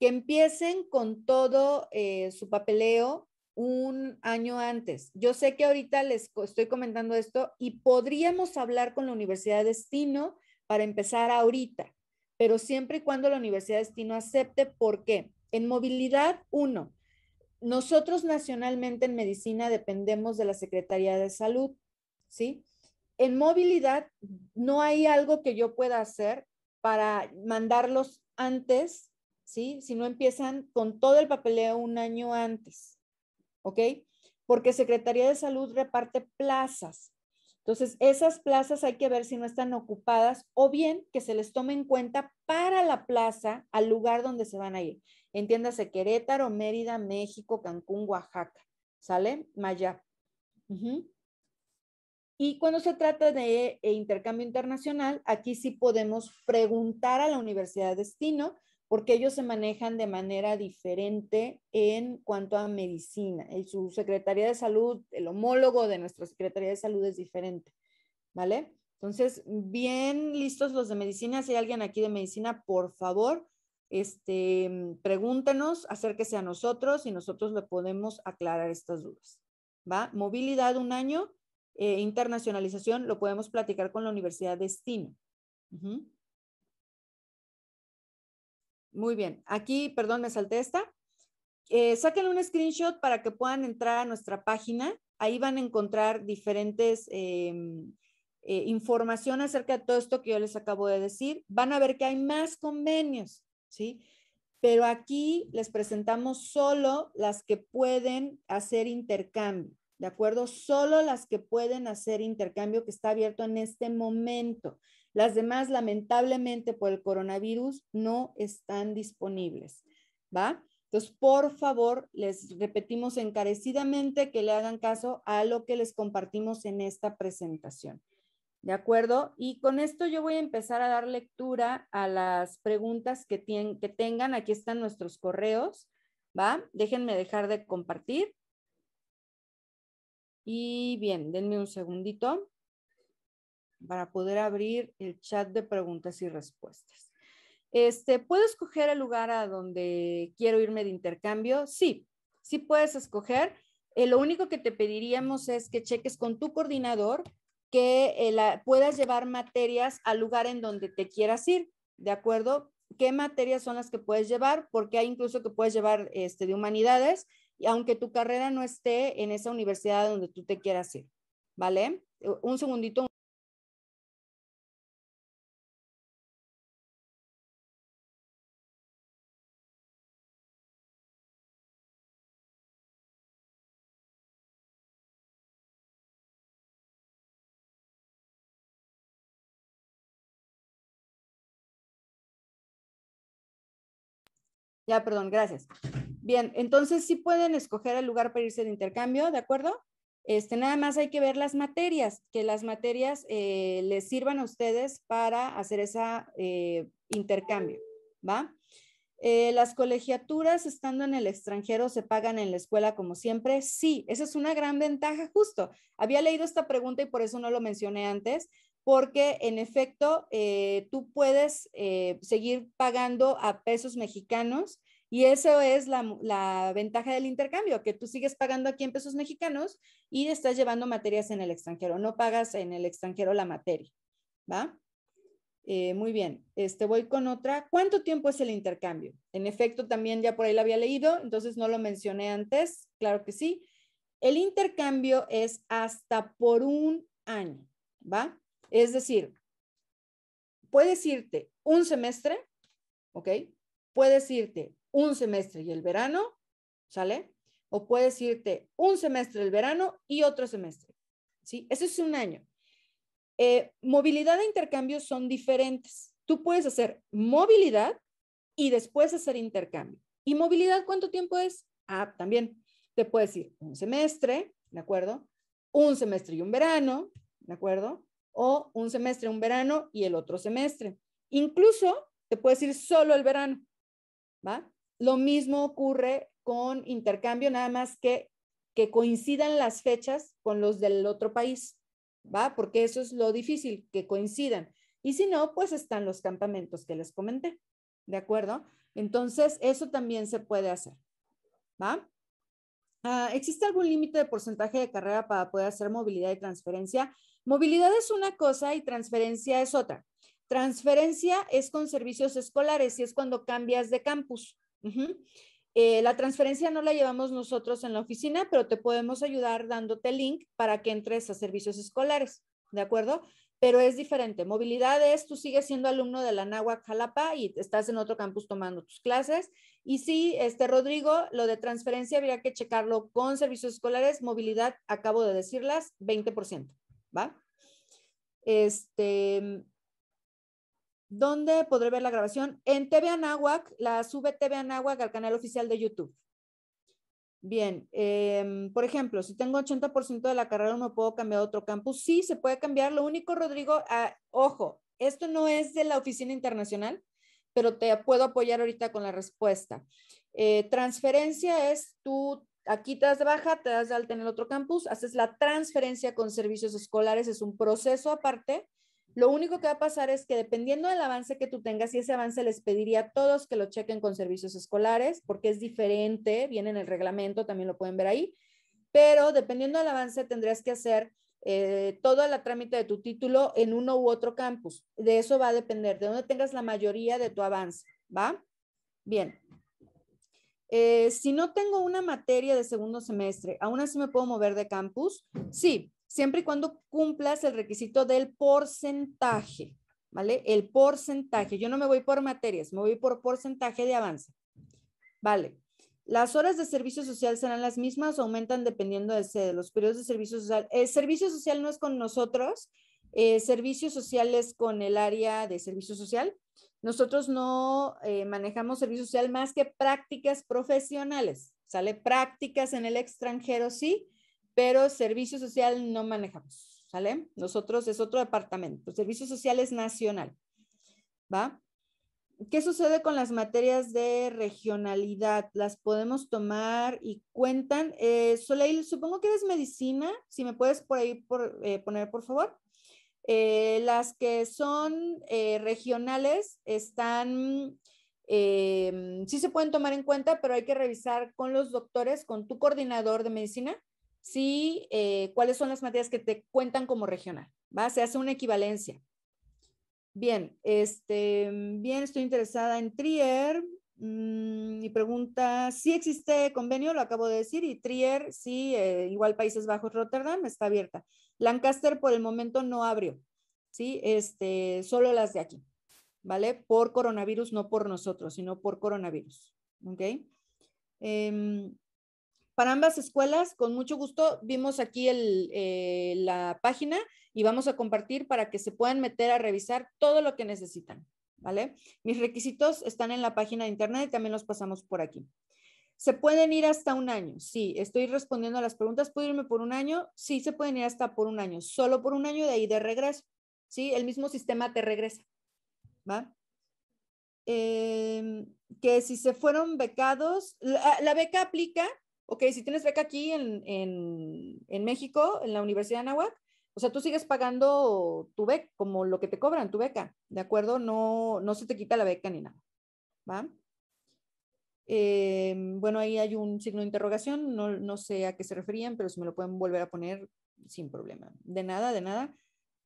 que empiecen con todo eh, su papeleo un año antes. Yo sé que ahorita les estoy comentando esto y podríamos hablar con la Universidad de Destino para empezar ahorita, pero siempre y cuando la Universidad de Destino acepte, ¿por qué? En movilidad, uno, nosotros nacionalmente en medicina dependemos de la Secretaría de Salud, ¿sí? en movilidad no hay algo que yo pueda hacer para mandarlos antes, ¿sí? Si no empiezan con todo el papeleo un año antes, ¿ok? Porque Secretaría de Salud reparte plazas. Entonces, esas plazas hay que ver si no están ocupadas o bien que se les tome en cuenta para la plaza al lugar donde se van a ir. Entiéndase Querétaro, Mérida, México, Cancún, Oaxaca. ¿Sale? Maya. Y cuando se trata de eh, intercambio internacional, aquí sí podemos preguntar a la universidad de destino porque ellos se manejan de manera diferente en cuanto a medicina. En su Secretaría de Salud, el homólogo de nuestra Secretaría de Salud es diferente, ¿vale? Entonces, bien listos los de medicina. Si hay alguien aquí de medicina, por favor, este, pregúntenos, acérquese a nosotros y nosotros le podemos aclarar estas dudas. ¿Va? Movilidad un año eh, internacionalización lo podemos platicar con la Universidad Destino. Muy bien. Aquí, perdón, me salté esta. Eh, saquen un screenshot para que puedan entrar a nuestra página. Ahí van a encontrar diferentes em, eh, información acerca de todo esto que yo les acabo de decir. Van a ver que hay más convenios, ¿sí? Pero aquí les presentamos solo las que pueden hacer intercambio. ¿de acuerdo? Solo las que pueden hacer intercambio que está abierto en este momento. Las demás, lamentablemente, por el coronavirus, no están disponibles, ¿va? Entonces, por favor, les repetimos encarecidamente que le hagan caso a lo que les compartimos en esta presentación. ¿De acuerdo? Y con esto yo voy a empezar a dar lectura a las preguntas que, tienen, que tengan. Aquí están nuestros correos, ¿va? Déjenme dejar de compartir. Y bien, denme un segundito para poder abrir el chat de preguntas y respuestas. Este, ¿Puedo escoger el lugar a donde quiero irme de intercambio? Sí, sí puedes escoger. Eh, lo único que te pediríamos es que cheques con tu coordinador que eh, puedas llevar materias al lugar en donde te quieras ir, ¿de acuerdo? ¿Qué materias son las que puedes llevar? Porque hay incluso que puedes llevar este, de humanidades y aunque tu carrera no esté en esa universidad donde tú te quieras ir, ¿vale? Un segundito. Ya, perdón, gracias. Bien, entonces sí pueden escoger el lugar para irse de intercambio, ¿de acuerdo? Este, nada más hay que ver las materias, que las materias eh, les sirvan a ustedes para hacer ese eh, intercambio, ¿va? Eh, las colegiaturas estando en el extranjero se pagan en la escuela como siempre. Sí, esa es una gran ventaja justo. Había leído esta pregunta y por eso no lo mencioné antes, porque en efecto tú puedes seguir pagando a pesos mexicanos y eso es la, ventaja del intercambio, que tú sigues pagando aquí en pesos mexicanos y estás llevando materias en el extranjero. No pagas en el extranjero la materia, ¿va? Eh, muy bien, este, voy con otra. ¿Cuánto tiempo es el intercambio? En efecto, también ya por ahí lo había leído, entonces no lo mencioné antes, claro que sí. El intercambio es hasta por un año, ¿va? Es decir, puedes irte un semestre, ¿ok? Puedes irte un semestre y el verano, ¿sale? O puedes irte un semestre el verano y otro semestre, ¿sí? Eso es un año. Eh, movilidad e intercambio son diferentes. Tú puedes hacer movilidad y después hacer intercambio. ¿Y movilidad cuánto tiempo es? Ah, también te puedes ir un semestre, ¿de acuerdo? Un semestre y un verano, ¿de acuerdo? O un semestre, un verano y el otro semestre. Incluso te puedes ir solo el verano, ¿va? Lo mismo ocurre con intercambio, nada más que que coincidan las fechas con los del otro país, ¿va? Porque eso es lo difícil, que coincidan. Y si no, pues están los campamentos que les comenté, ¿de acuerdo? Entonces, eso también se puede hacer, ¿va? Ah, ¿Existe algún límite de porcentaje de carrera para poder hacer movilidad y transferencia? Movilidad es una cosa y transferencia es otra. Transferencia es con servicios escolares y es cuando cambias de campus. Eh, la transferencia no la llevamos nosotros en la oficina, pero te podemos ayudar dándote el link para que entres a servicios escolares, ¿de acuerdo? Pero es diferente. Movilidad es, tú sigues siendo alumno de la Náhuac Jalapa y estás en otro campus tomando tus clases. Y sí, este Rodrigo, lo de transferencia habría que checarlo con servicios escolares. Movilidad, acabo de decirlas, 20%, ¿va? Este, ¿Dónde podré ver la grabación? En TV Anáhuac, la sube TV Anáhuac al canal oficial de YouTube. Bien, em, por ejemplo, si tengo 80% de la carrera, ¿no puedo cambiar a otro campus? Sí, se puede cambiar. Lo único, Rodrigo, ah, ojo, esto no es de la oficina internacional, pero te puedo apoyar ahorita con la respuesta. Eh, transferencia es tú aquí te das de baja, te das de alta en el otro campus, haces la transferencia con servicios escolares, es un proceso aparte lo único que va a pasar es que dependiendo del avance que tú tengas, y ese avance les pediría a todos que lo chequen con servicios escolares, porque es diferente, viene en el reglamento, también lo pueden ver ahí, pero dependiendo del avance tendrías que hacer eh, todo el trámite de tu título en uno u otro campus. De eso va a depender, de dónde tengas la mayoría de tu avance, ¿va? Bien. Eh, si no tengo una materia de segundo semestre, ¿aún así me puedo mover de campus? Sí, siempre y cuando cumplas el requisito del porcentaje, ¿vale? El porcentaje. Yo no me voy por materias, me voy por porcentaje de avance. Vale. ¿Las horas de servicio social serán las mismas o aumentan dependiendo de, los periodos de servicio social? El servicio social no es con nosotros, eh, servicios sociales con el área de servicio social. Nosotros no eh, manejamos servicio social más que prácticas profesionales, ¿sale? Prácticas en el extranjero, sí, pero servicio social no manejamos, ¿sale? Nosotros es otro departamento, servicio social es nacional, ¿va? ¿Qué sucede con las materias de regionalidad? ¿Las podemos tomar y cuentan? Eh, Soleil, supongo que eres medicina, si me puedes por ahí eh, poner, por favor. Eh, las que son eh, regionales están, sí se pueden tomar en cuenta, pero hay que revisar con los doctores, con tu coordinador de medicina, sí, eh, cuáles son las materias que te cuentan como regional, ¿va? Se hace una equivalencia. Bien, este, bien, estoy interesada en Trier. Mm, mi pregunta, ¿sí existe convenio? Lo acabo de decir. Y Trier, sí, eh, igual Países Bajos, Rotterdam, está abierta. Lancaster por el momento no abrió, ¿sí? Este, solo las de aquí, ¿vale? Por coronavirus, no por nosotros, sino por coronavirus, ¿ok? Em, para ambas escuelas, con mucho gusto, vimos aquí eh, la página y vamos a compartir para que se puedan meter a revisar todo lo que necesitan. ¿vale? Mis requisitos están en la página de internet y también los pasamos por aquí. ¿Se pueden ir hasta un año? Sí, estoy respondiendo a las preguntas. ¿Puedo irme por un año? Sí, se pueden ir hasta por un año, solo por un año de ahí de regreso. ¿Sí? El mismo sistema te regresa. ¿Va? Em, que si se fueron becados, la, beca aplica, ok, si tienes beca aquí en, en, México, en la Universidad de Anáhuac, o sea, tú sigues pagando tu beca, como lo que te cobran, tu beca, ¿de acuerdo? No, no se te quita la beca ni nada, ¿va? Em, bueno, ahí hay un signo de interrogación, no, no, sé a qué se referían, pero si me lo pueden volver a poner sin problema. De nada, de nada.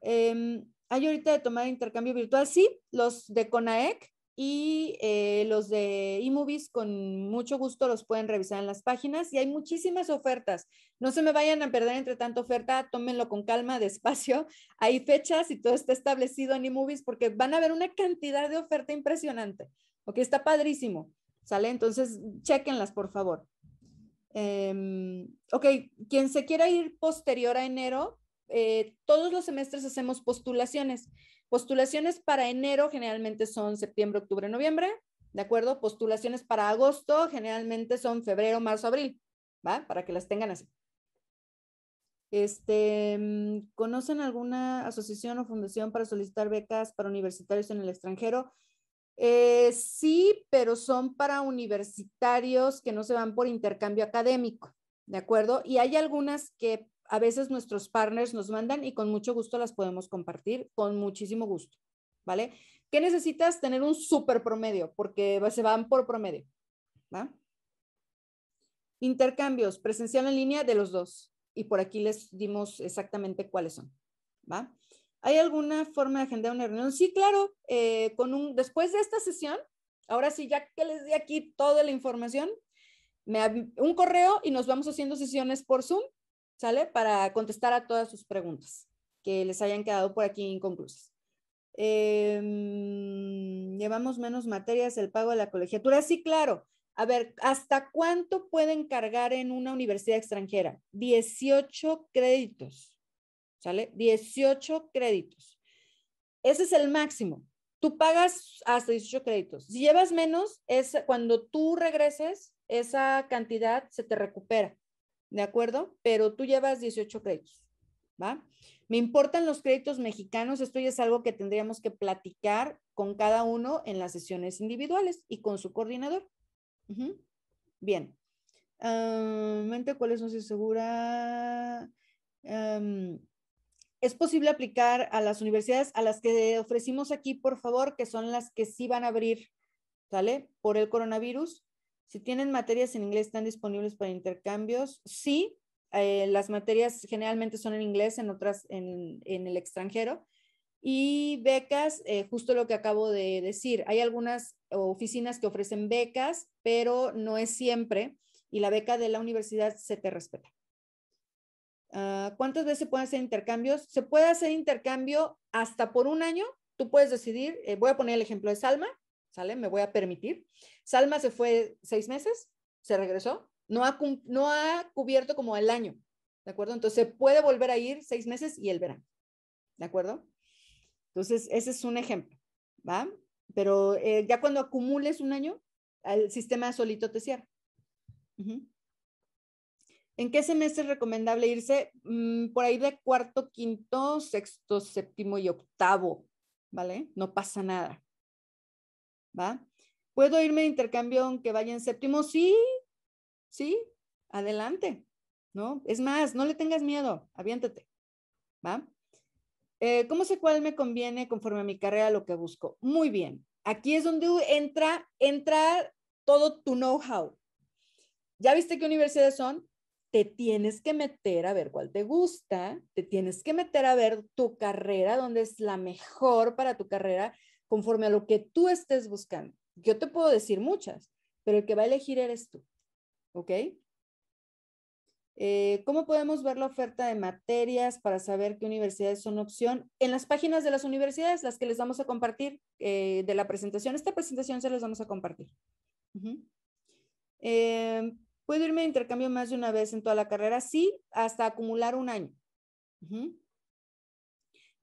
Eh, hay ahorita de tomar intercambio virtual, sí, los de CONAEC y eh, los de eMovies con mucho gusto los pueden revisar en las páginas y hay muchísimas ofertas. No se me vayan a perder entre tanta oferta, tómenlo con calma, despacio. Hay fechas y todo está establecido en eMovies porque van a ver una cantidad de oferta impresionante. Ok, está padrísimo. ¿Sale? Entonces, chequenlas, por favor. Em, ok, quien se quiera ir posterior a enero, eh, todos los semestres hacemos postulaciones. Postulaciones para enero generalmente son septiembre, octubre, noviembre, ¿de acuerdo? Postulaciones para agosto generalmente son febrero, marzo, abril, ¿va? Para que las tengan así. Este, mm, ¿Conocen alguna asociación o fundación para solicitar becas para universitarios en el extranjero? Eh, sí, pero son para universitarios que no se van por intercambio académico, ¿de acuerdo? Y hay algunas que a veces nuestros partners nos mandan y con mucho gusto las podemos compartir, con muchísimo gusto, ¿vale? ¿Qué necesitas? Tener un super promedio, porque se van por promedio, ¿va? Intercambios, presencial en línea de los dos. Y por aquí les dimos exactamente cuáles son, ¿va? ¿Hay alguna forma de agendar una reunión? Sí, claro. Eh, con un, después de esta sesión, ahora sí, ya que les di aquí toda la información, me, un correo y nos vamos haciendo sesiones por Zoom, ¿sale? Para contestar a todas sus preguntas que les hayan quedado por aquí inconclusas. Em, llevamos menos materias, el pago de la colegiatura. Sí, claro. A ver, ¿hasta cuánto pueden cargar en una universidad extranjera? 18 créditos. ¿sale? 18 créditos. Ese es el máximo. Tú pagas hasta 18 créditos. Si llevas menos, es cuando tú regreses, esa cantidad se te recupera, ¿de acuerdo? Pero tú llevas 18 créditos, ¿va? Me importan los créditos mexicanos. Esto ya es algo que tendríamos que platicar con cada uno en las sesiones individuales y con su coordinador. Bien. Uh, mente, ¿cuáles no se segura? es posible aplicar a las universidades a las que ofrecimos aquí, por favor, que son las que sí van a abrir, ¿sale? Por el coronavirus. Si tienen materias en inglés, ¿están disponibles para intercambios? Sí, eh, las materias generalmente son en inglés, en otras en, el extranjero. Y becas, eh, justo lo que acabo de decir, hay algunas oficinas que ofrecen becas, pero no es siempre, y la beca de la universidad se te respeta. Ah, ¿Cuántas veces se pueden hacer intercambios? Se puede hacer intercambio hasta por un año. Tú puedes decidir, eh, voy a poner el ejemplo de Salma, ¿sale? Me voy a permitir. Salma se fue seis meses, se regresó, no ha, no ha cubierto como el año, ¿de acuerdo? Entonces se puede volver a ir seis meses y el verano, ¿de acuerdo? Entonces, ese es un ejemplo, ¿va? Pero eh, ya cuando acumules un año, el sistema solito te cierra. ¿En qué semestre es recomendable irse? Mm, por ahí de cuarto, quinto, sexto, séptimo y octavo, ¿vale? No pasa nada. ¿Va? ¿Puedo irme de intercambio aunque vaya en séptimo? Sí, sí, adelante, ¿no? Es más, no le tengas miedo, aviéntate, ¿va? Eh, ¿Cómo sé cuál me conviene conforme a mi carrera, lo que busco? Muy bien. Aquí es donde entra, entra todo tu know-how. ¿Ya viste qué universidades son? te tienes que meter a ver cuál te gusta, te tienes que meter a ver tu carrera, donde es la mejor para tu carrera, conforme a lo que tú estés buscando. Yo te puedo decir muchas, pero el que va a elegir eres tú. ¿Ok? Eh, ¿Cómo podemos ver la oferta de materias para saber qué universidades son opción? En las páginas de las universidades, las que les vamos a compartir eh, de la presentación. Esta presentación se las vamos a compartir. ¿Puedo irme de intercambio más de una vez en toda la carrera? Sí, hasta acumular un año.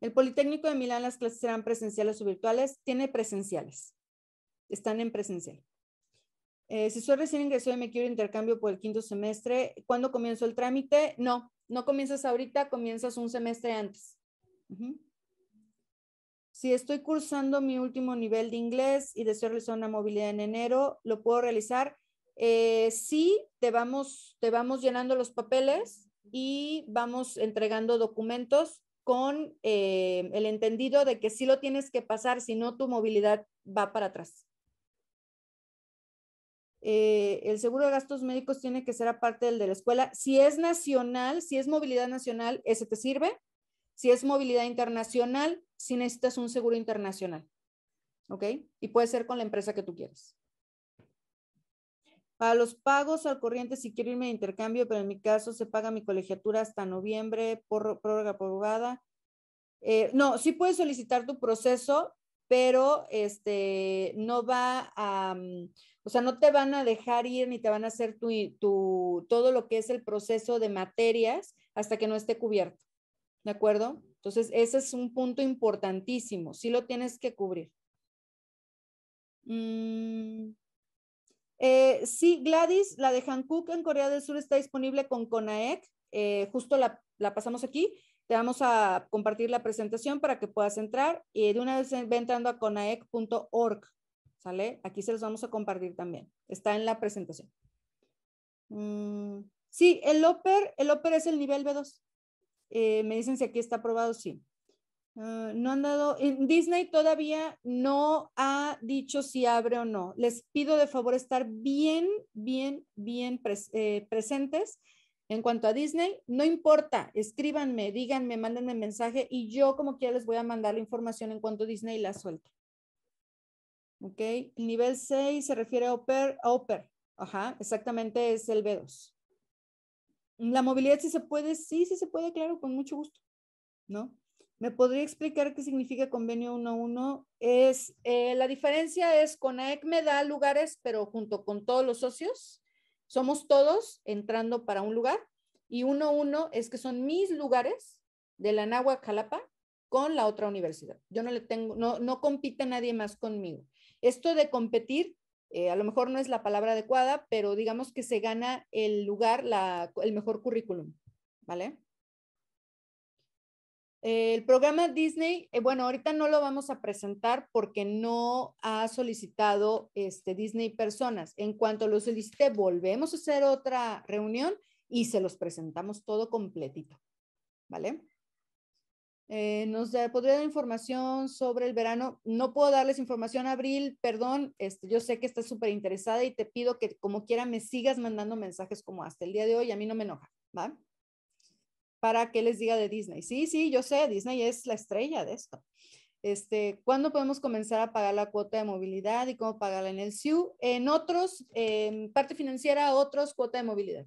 El Politécnico de Milán, las clases serán presenciales o virtuales. Tiene presenciales. Están en presencial. Eh, si soy recién ingresado y me quiero intercambio por el quinto semestre, ¿cuándo comienzo el trámite? No, no comienzas ahorita, comienzas un semestre antes. Si estoy cursando mi último nivel de inglés y deseo realizar una movilidad en enero, ¿lo puedo realizar? Eh, sí, te vamos, te vamos llenando los papeles y vamos entregando documentos con eh, el entendido de que sí lo tienes que pasar, si no tu movilidad va para atrás. Eh, el seguro de gastos médicos tiene que ser aparte del de la escuela. Si es nacional, si es movilidad nacional, ese te sirve. Si es movilidad internacional, si necesitas un seguro internacional. ¿Ok? Y puede ser con la empresa que tú quieres. Para los pagos al corriente, si quiero irme de intercambio, pero en mi caso se paga mi colegiatura hasta noviembre, por prórroga prorrogada. Eh, no, sí puedes solicitar tu proceso, pero este, no va a, mm, o sea, no te van a dejar ir ni te van a hacer tu, tu, todo lo que es el proceso de materias hasta que no esté cubierto. ¿De acuerdo? Entonces, ese es un punto importantísimo. Sí lo tienes que cubrir. Mm, eh, sí, Gladys, la de Hankook en Corea del Sur está disponible con CONAEC. Eh, justo la, pasamos aquí. Te vamos a compartir la presentación para que puedas entrar y de una vez ve entrando a conaec.org. ¿Sale? Aquí se los vamos a compartir también. Está en la presentación. Mm, sí, el OPER, el OPER es el nivel B2. Eh, me dicen si aquí está aprobado, sí. Ah, no han dado, Disney todavía no ha dicho si abre o no. Les pido de favor estar bien, bien, bien eh, presentes en cuanto a Disney. No importa, escríbanme, díganme, mándenme mensaje y yo como quiera les voy a mandar la información en cuanto Disney la suelte. Ok, el nivel 6 se refiere a Oper, a Ajá, exactamente es el B2. La movilidad sí se puede, sí, sí se puede, claro, con mucho gusto, ¿no? ¿Me podría explicar qué significa convenio 1-1? Es, eh, la diferencia es, CONAEC me da lugares, pero junto con todos los socios, somos todos entrando para un lugar, y 1-1 es que son mis lugares de la Nahua Jalapa con la otra universidad. Yo no le tengo, no, no compite nadie más conmigo. Esto de competir eh, a lo mejor no es la palabra adecuada, pero digamos que se gana el lugar, el mejor currículum, ¿vale? El programa Disney, eh, bueno, ahorita no lo vamos a presentar porque no ha solicitado este, Disney personas. En cuanto lo solicite, volvemos a hacer otra reunión y se los presentamos todo completito, ¿vale? Eh, nos podría dar información sobre el verano. No puedo darles información, Abril, perdón. Este, yo sé que estás súper interesada y te pido que como quiera me sigas mandando mensajes como hasta el día de hoy. A mí no me enoja, ¿va? Para que les diga de Disney. Sí, sí, yo sé, Disney es la estrella de esto. Este, ¿Cuándo podemos comenzar a pagar la cuota de movilidad y cómo pagarla en el SIU? En otros, en parte financiera, otros, cuota de movilidad.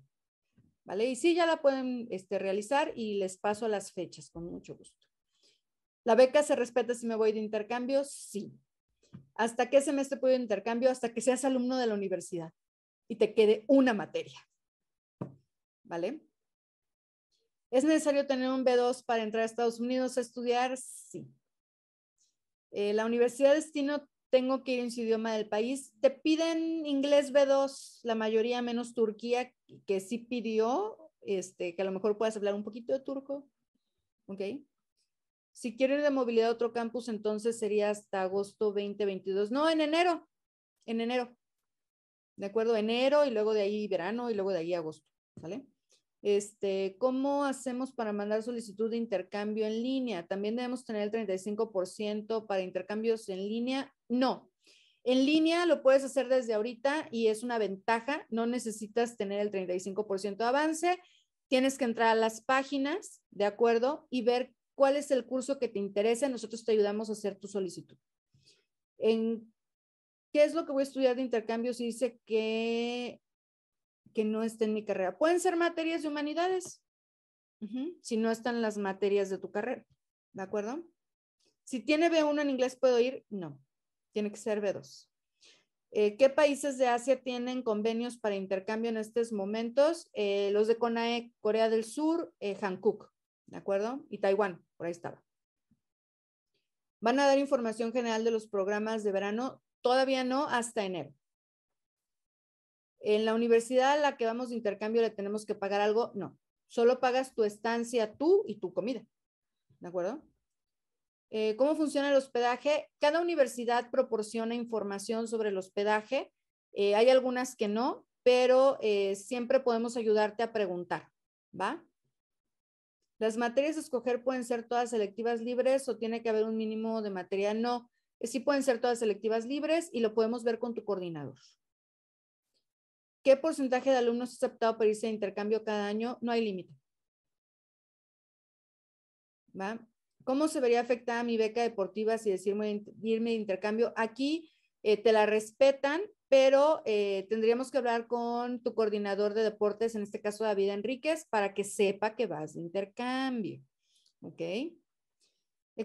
¿Vale? Y sí, ya la pueden este, realizar y les paso las fechas con mucho gusto. ¿La beca se respeta si me voy de intercambio? Sí. ¿Hasta qué semestre puedo ir de intercambio? Hasta que seas alumno de la universidad y te quede una materia. ¿Vale? ¿Es necesario tener un B2 para entrar a Estados Unidos a estudiar? Sí. Eh, la universidad de destino tengo que ir en su idioma del país. Te piden inglés B2, la mayoría menos Turquía, que sí pidió, este, que a lo mejor puedas hablar un poquito de turco. ¿Ok? Si quiero ir de movilidad a otro campus, entonces sería hasta agosto 2022. No, en enero. En enero. ¿De acuerdo? Enero y luego de ahí verano y luego de ahí agosto. ¿Vale? Este, ¿cómo hacemos para mandar solicitud de intercambio en línea? ¿También debemos tener el 35% para intercambios en línea? No. En línea lo puedes hacer desde ahorita y es una ventaja. No necesitas tener el 35% de avance. Tienes que entrar a las páginas, ¿de acuerdo? Y ver cuál es el curso que te interesa, nosotros te ayudamos a hacer tu solicitud. En, ¿Qué es lo que voy a estudiar de intercambio si dice que, que no está en mi carrera? Pueden ser materias de humanidades, si no están las materias de tu carrera, ¿de acuerdo? Si tiene B1 en inglés, ¿puedo ir? No, tiene que ser B2. Eh, ¿Qué países de Asia tienen convenios para intercambio en estos momentos? Eh, los de CONAE, Corea del Sur, eh, Hankook. ¿de acuerdo? Y Taiwán, por ahí estaba. Van a dar información general de los programas de verano, todavía no, hasta enero. En la universidad a la que vamos de intercambio le tenemos que pagar algo, no. Solo pagas tu estancia tú y tu comida. ¿De acuerdo? Eh, ¿Cómo funciona el hospedaje? Cada universidad proporciona información sobre el hospedaje. Eh, hay algunas que no, pero eh, siempre podemos ayudarte a preguntar, ¿va? Las materias a escoger pueden ser todas selectivas libres o tiene que haber un mínimo de materia. No, sí pueden ser todas selectivas libres y lo podemos ver con tu coordinador. ¿Qué porcentaje de alumnos ha aceptado para irse de intercambio cada año? No hay límite. ¿Cómo se vería afectada mi beca deportiva si decirme irme de intercambio? Aquí eh, te la respetan, pero eh, tendríamos que hablar con tu coordinador de deportes, en este caso David Enríquez, para que sepa que vas de intercambio. ¿Ok?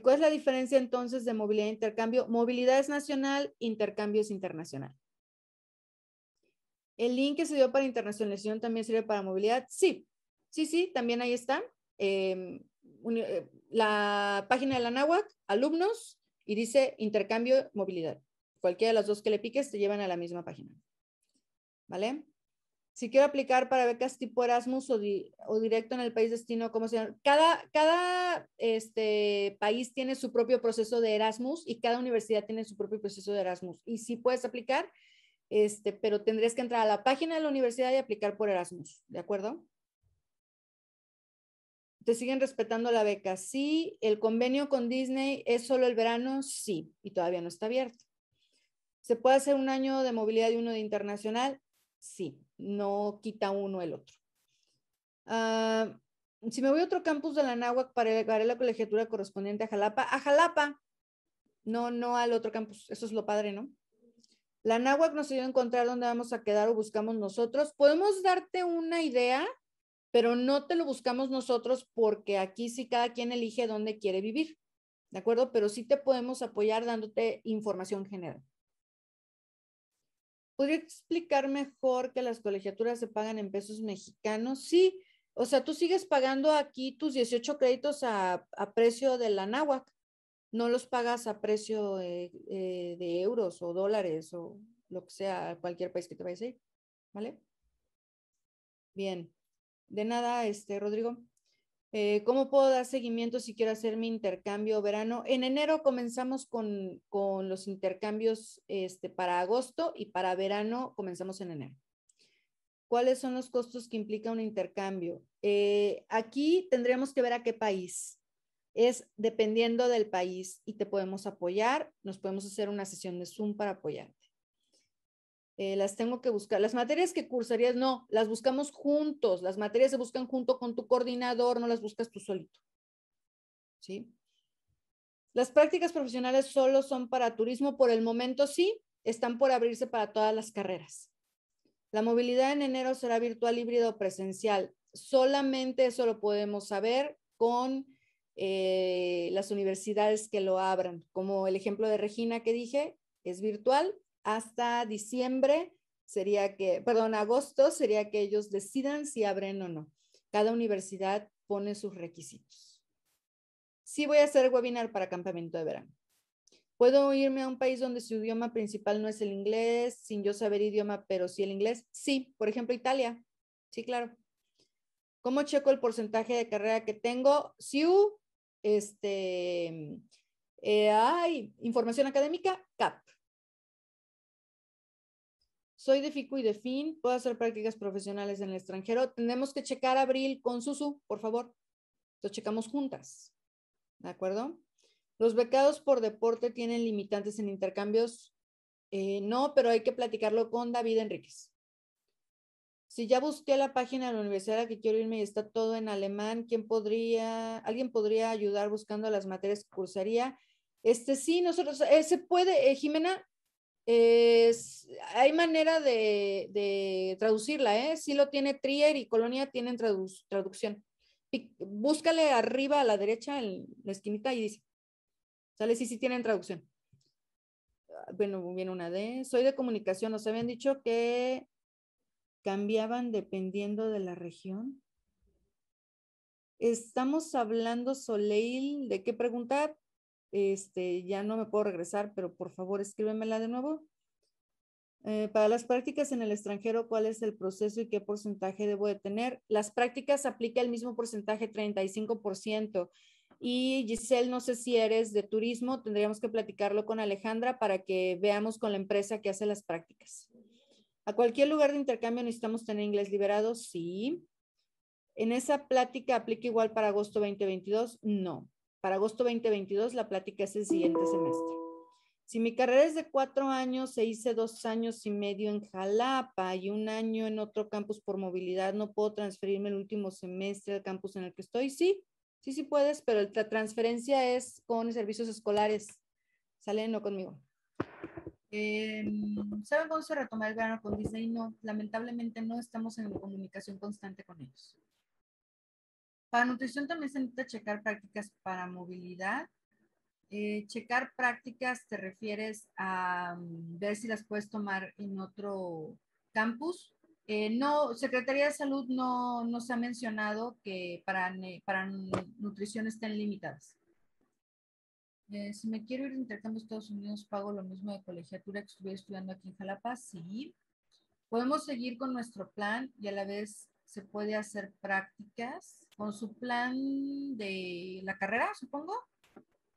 ¿Cuál es la diferencia entonces de movilidad e intercambio? Movilidad es nacional, intercambio es internacional. ¿El link que se dio para internacionalización también sirve para movilidad? Sí, sí, sí, también ahí está. Em, eh, la página de la NAWAC, alumnos, y dice intercambio, movilidad. Cualquiera de las dos que le piques te llevan a la misma página. ¿Vale? Si quiero aplicar para becas tipo Erasmus o, directo en el país destino, ¿cómo se llama? Cada, cada este, país tiene su propio proceso de Erasmus y cada universidad tiene su propio proceso de Erasmus. Y sí puedes aplicar, este, pero tendrías que entrar a la página de la universidad y aplicar por Erasmus, ¿de acuerdo? ¿Te siguen respetando la beca? Sí. ¿El convenio con Disney es solo el verano? Sí. Y todavía no está abierto. ¿Se puede hacer un año de movilidad y uno de internacional? Sí. No quita uno el otro. Ah, si me voy a otro campus de la NAWAC para la colegiatura correspondiente a Jalapa, a Jalapa, no, no al otro campus. Eso es lo padre, ¿no? La NAWAC nos ayuda a encontrar dónde vamos a quedar o buscamos nosotros. Podemos darte una idea, pero no te lo buscamos nosotros porque aquí sí cada quien elige dónde quiere vivir. ¿De acuerdo? Pero sí te podemos apoyar dándote información general. ¿Podría explicar mejor que las colegiaturas se pagan en pesos mexicanos? Sí, o sea, tú sigues pagando aquí tus 18 créditos a, a precio de la NAWAC no los pagas a precio eh, de euros o dólares o lo que sea, cualquier país que te vayas a ir, ¿vale? Bien, de nada, este, Rodrigo. Eh, ¿Cómo puedo dar seguimiento si quiero hacer mi intercambio verano? En enero comenzamos con, los intercambios este, para agosto y para verano comenzamos en enero. ¿Cuáles son los costos que implica un intercambio? Eh, aquí tendríamos que ver a qué país es dependiendo del país y te podemos apoyar, nos podemos hacer una sesión de Zoom para apoyarte. Eh, las tengo que buscar. Las materias que cursarías, no, las buscamos juntos. Las materias se buscan junto con tu coordinador, no las buscas tú solito. ¿Sí? Las prácticas profesionales solo son para turismo por el momento, sí, están por abrirse para todas las carreras. La movilidad en enero será virtual, híbrido o presencial. Solamente eso lo podemos saber con eh, las universidades que lo abran, como el ejemplo de Regina que dije, es virtual hasta diciembre, sería que, perdón, agosto sería que ellos decidan si abren o no. Cada universidad pone sus requisitos. Sí voy a hacer webinar para campamento de verano. ¿Puedo irme a un país donde su idioma principal no es el inglés, sin yo saber idioma, pero sí el inglés? Sí, por ejemplo, Italia. Sí, claro. ¿Cómo checo el porcentaje de carrera que tengo? SIU, este, eh, hay información académica, CAP. Soy de FICU y de FIN, puedo hacer prácticas profesionales en el extranjero. Tenemos que checar abril con Susu, por favor. Lo checamos juntas. ¿De acuerdo? Los becados por deporte tienen limitantes en intercambios. Eh, no, pero hay que platicarlo con David Enríquez. Si ya busqué la página de la universidad a la que quiero irme y está todo en alemán, ¿quién podría, alguien podría ayudar buscando las materias que cursaría? Este sí, nosotros, eh, se puede, eh, Jimena, hay manera de, traducirla, ¿eh? Sí lo tiene Trier y Colonia tienen traducción. búscale arriba a la derecha en la esquinita y dice, sale, sí, sí tienen traducción. Ah, bueno, viene una D. Soy de comunicación. Nos habían dicho que cambiaban dependiendo de la región? Estamos hablando, Soleil, ¿de qué pregunta? Este, ya no me puedo regresar, pero por favor escríbemela de nuevo. Eh, para las prácticas en el extranjero, ¿cuál es el proceso y qué porcentaje debo de tener? Las prácticas aplica el mismo porcentaje, 35%. Y Giselle, no sé si eres de turismo, tendríamos que platicarlo con Alejandra para que veamos con la empresa que hace las prácticas. ¿A cualquier lugar de intercambio necesitamos tener inglés liberado? Sí. ¿En esa plática aplica igual para agosto 2022? No. Para agosto 2022 la plática es el siguiente semestre. Si mi carrera es de cuatro años e hice dos años y medio en Jalapa y un año en otro campus por movilidad, ¿no puedo transferirme el último semestre al campus en el que estoy? Sí, sí, sí puedes, pero la transferencia es con servicios escolares. Salen no conmigo. Eh, ¿Saben cuándo se retoma el verano con Disney? No, lamentablemente no estamos en comunicación constante con ellos. Para nutrición también se necesita checar prácticas para movilidad eh, checar prácticas, te refieres a mm, ver si las puedes tomar en otro campus. Eh, no, Secretaría de Salud no nos ha mencionado que para, para nutrición estén limitadas. Eh, si me quiero ir de intercambio a Estados Unidos, ¿pago lo mismo de colegiatura que estuve estudiando aquí en Jalapa? Sí. Podemos seguir con nuestro plan y a la vez se puede hacer prácticas con su plan de la carrera, supongo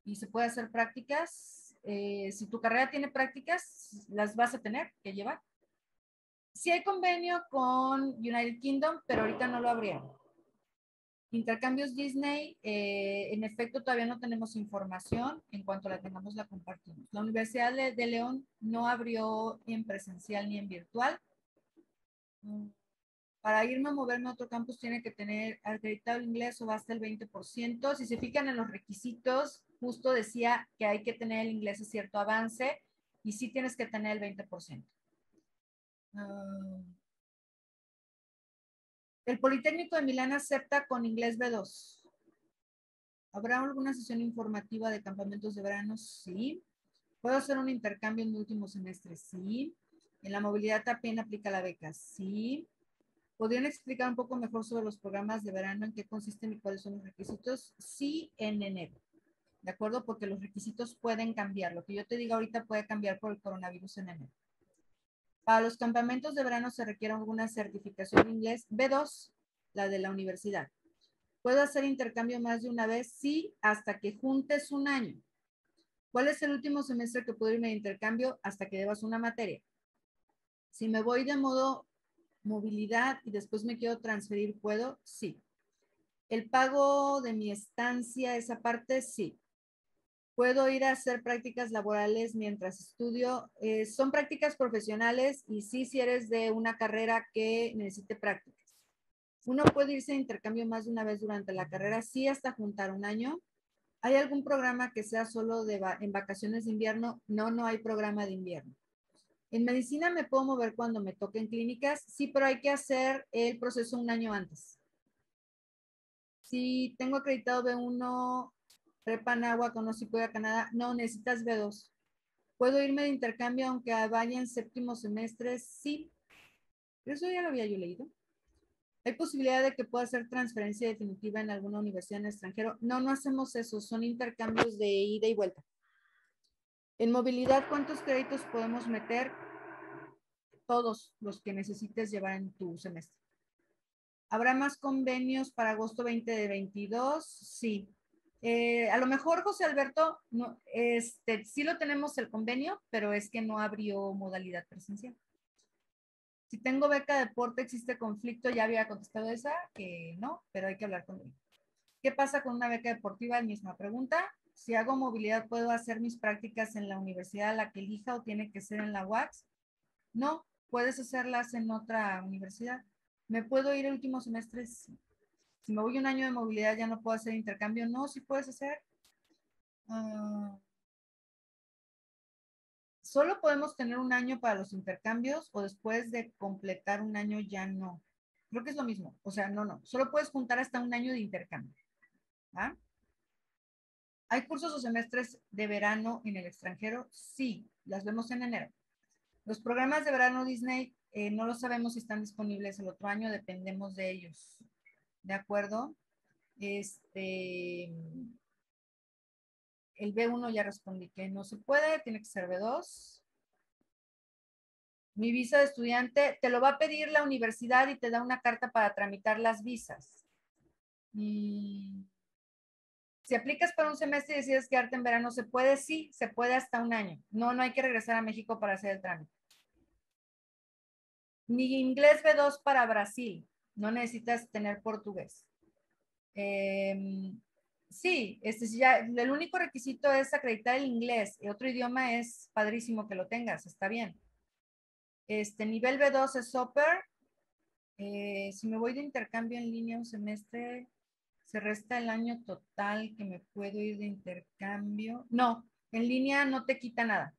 y se puede hacer prácticas. Eh, si tu carrera tiene prácticas, las vas a tener que llevar. Sí hay convenio con United Kingdom, pero ahorita no lo abrieron. Intercambios Disney, eh, en efecto todavía no tenemos información. En cuanto la tengamos, la compartimos. La Universidad de León no abrió en presencial ni en virtual. Para irme a moverme a otro campus tiene que tener acreditado el inglés o basta el 20%. Si se fijan en los requisitos, justo decía que hay que tener el inglés a cierto avance y sí tienes que tener el 20%. Ah. El Politécnico de Milán acepta con inglés B2. ¿Habrá alguna sesión informativa de campamentos de verano? Sí. ¿Puedo hacer un intercambio en último semestre? Sí. ¿En la movilidad también aplica la beca? Sí. ¿Podrían explicar un poco mejor sobre los programas de verano, en qué consisten y cuáles son los requisitos? Sí, en enero. ¿de acuerdo? Porque los requisitos pueden cambiar. Lo que yo te diga ahorita puede cambiar por el coronavirus en enero. Para los campamentos de verano se requiere alguna certificación en inglés B2, la de la universidad. ¿Puedo hacer intercambio más de una vez? Sí, hasta que juntes un año. ¿Cuál es el último semestre que puedo irme de intercambio? Hasta que debas una materia. Si me voy de modo movilidad y después me quiero transferir, ¿puedo? Sí. ¿El pago de mi estancia, esa parte? Sí. Puedo ir a hacer prácticas laborales mientras estudio. Eh, son prácticas profesionales y sí si eres de una carrera que necesite prácticas. Uno puede irse a intercambio más de una vez durante la carrera, sí hasta juntar un año. ¿Hay algún programa que sea solo en vacaciones de invierno? No, no hay programa de invierno. En medicina me puedo mover cuando me toquen clínicas, sí, pero hay que hacer el proceso un año antes. Si tengo acreditado B1 prepa agua con si puede a Canadá. No, necesitas B2. ¿Puedo irme de intercambio aunque vaya en séptimo semestre? Sí. Eso ya lo había yo leído. ¿Hay posibilidad de que pueda hacer transferencia definitiva en alguna universidad en extranjero? No, no hacemos eso. Son intercambios de ida y vuelta. En movilidad, ¿cuántos créditos podemos meter? Todos los que necesites llevar en tu semestre. ¿Habrá más convenios para agosto 2022? Sí. Eh, a lo mejor, José Alberto, no, este, sí lo tenemos el convenio, pero es que no abrió modalidad presencial. Si tengo beca de deporte, ¿existe conflicto? Ya había contestado esa, que no, pero hay que hablar con él. ¿Qué pasa con una beca deportiva? Misma pregunta. Si hago movilidad, ¿puedo hacer mis prácticas en la universidad a la que elija o tiene que ser en la UAX? No, puedes hacerlas en otra universidad. ¿Me puedo ir el último semestre? Sí. Si me voy un año de movilidad, ya no puedo hacer intercambio. No, sí puedes hacer. Ah, solo podemos tener un año para los intercambios o después de completar un año ya no. Creo que es lo mismo. O sea, no, no. Solo puedes juntar hasta un año de intercambio. ¿Ah? ¿Hay cursos o semestres de verano en el extranjero? Sí, las vemos en enero. Los programas de verano Disney eh, no lo sabemos si están disponibles el otro año, dependemos de ellos. ¿De acuerdo? Este, el B1 ya respondí que no se puede, tiene que ser B2. Mi visa de estudiante te lo va a pedir la universidad y te da una carta para tramitar las visas. Si aplicas para un semestre y decides quedarte en verano, ¿se puede? Sí, se puede hasta un año. No, no hay que regresar a México para hacer el trámite. Mi inglés B2 para Brasil. No necesitas tener portugués. Em, sí, este, ya, el único requisito es acreditar el inglés. Otro idioma es padrísimo que lo tengas, está bien. Este nivel B2 es super. Eh, si me voy de intercambio en línea un semestre, se resta el año total que me puedo ir de intercambio. No, en línea no te quita nada.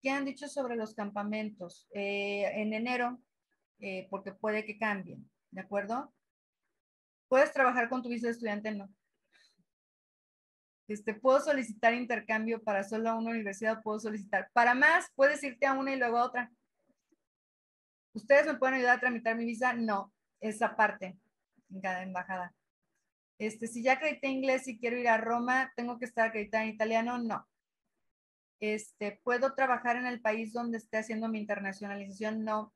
¿Qué han dicho sobre los campamentos? Eh, en enero, eh, porque puede que cambien, ¿de acuerdo? Puedes trabajar con tu visa de estudiante, no. Este, puedo solicitar intercambio para solo una universidad, puedo solicitar. Para más, puedes irte a una y luego a otra. ¿Ustedes me pueden ayudar a tramitar mi visa? No, esa parte en cada embajada. Este, si ya acredité inglés y quiero ir a Roma, ¿tengo que estar acreditada en italiano? No. Este, ¿Puedo trabajar en el país donde esté haciendo mi internacionalización? No.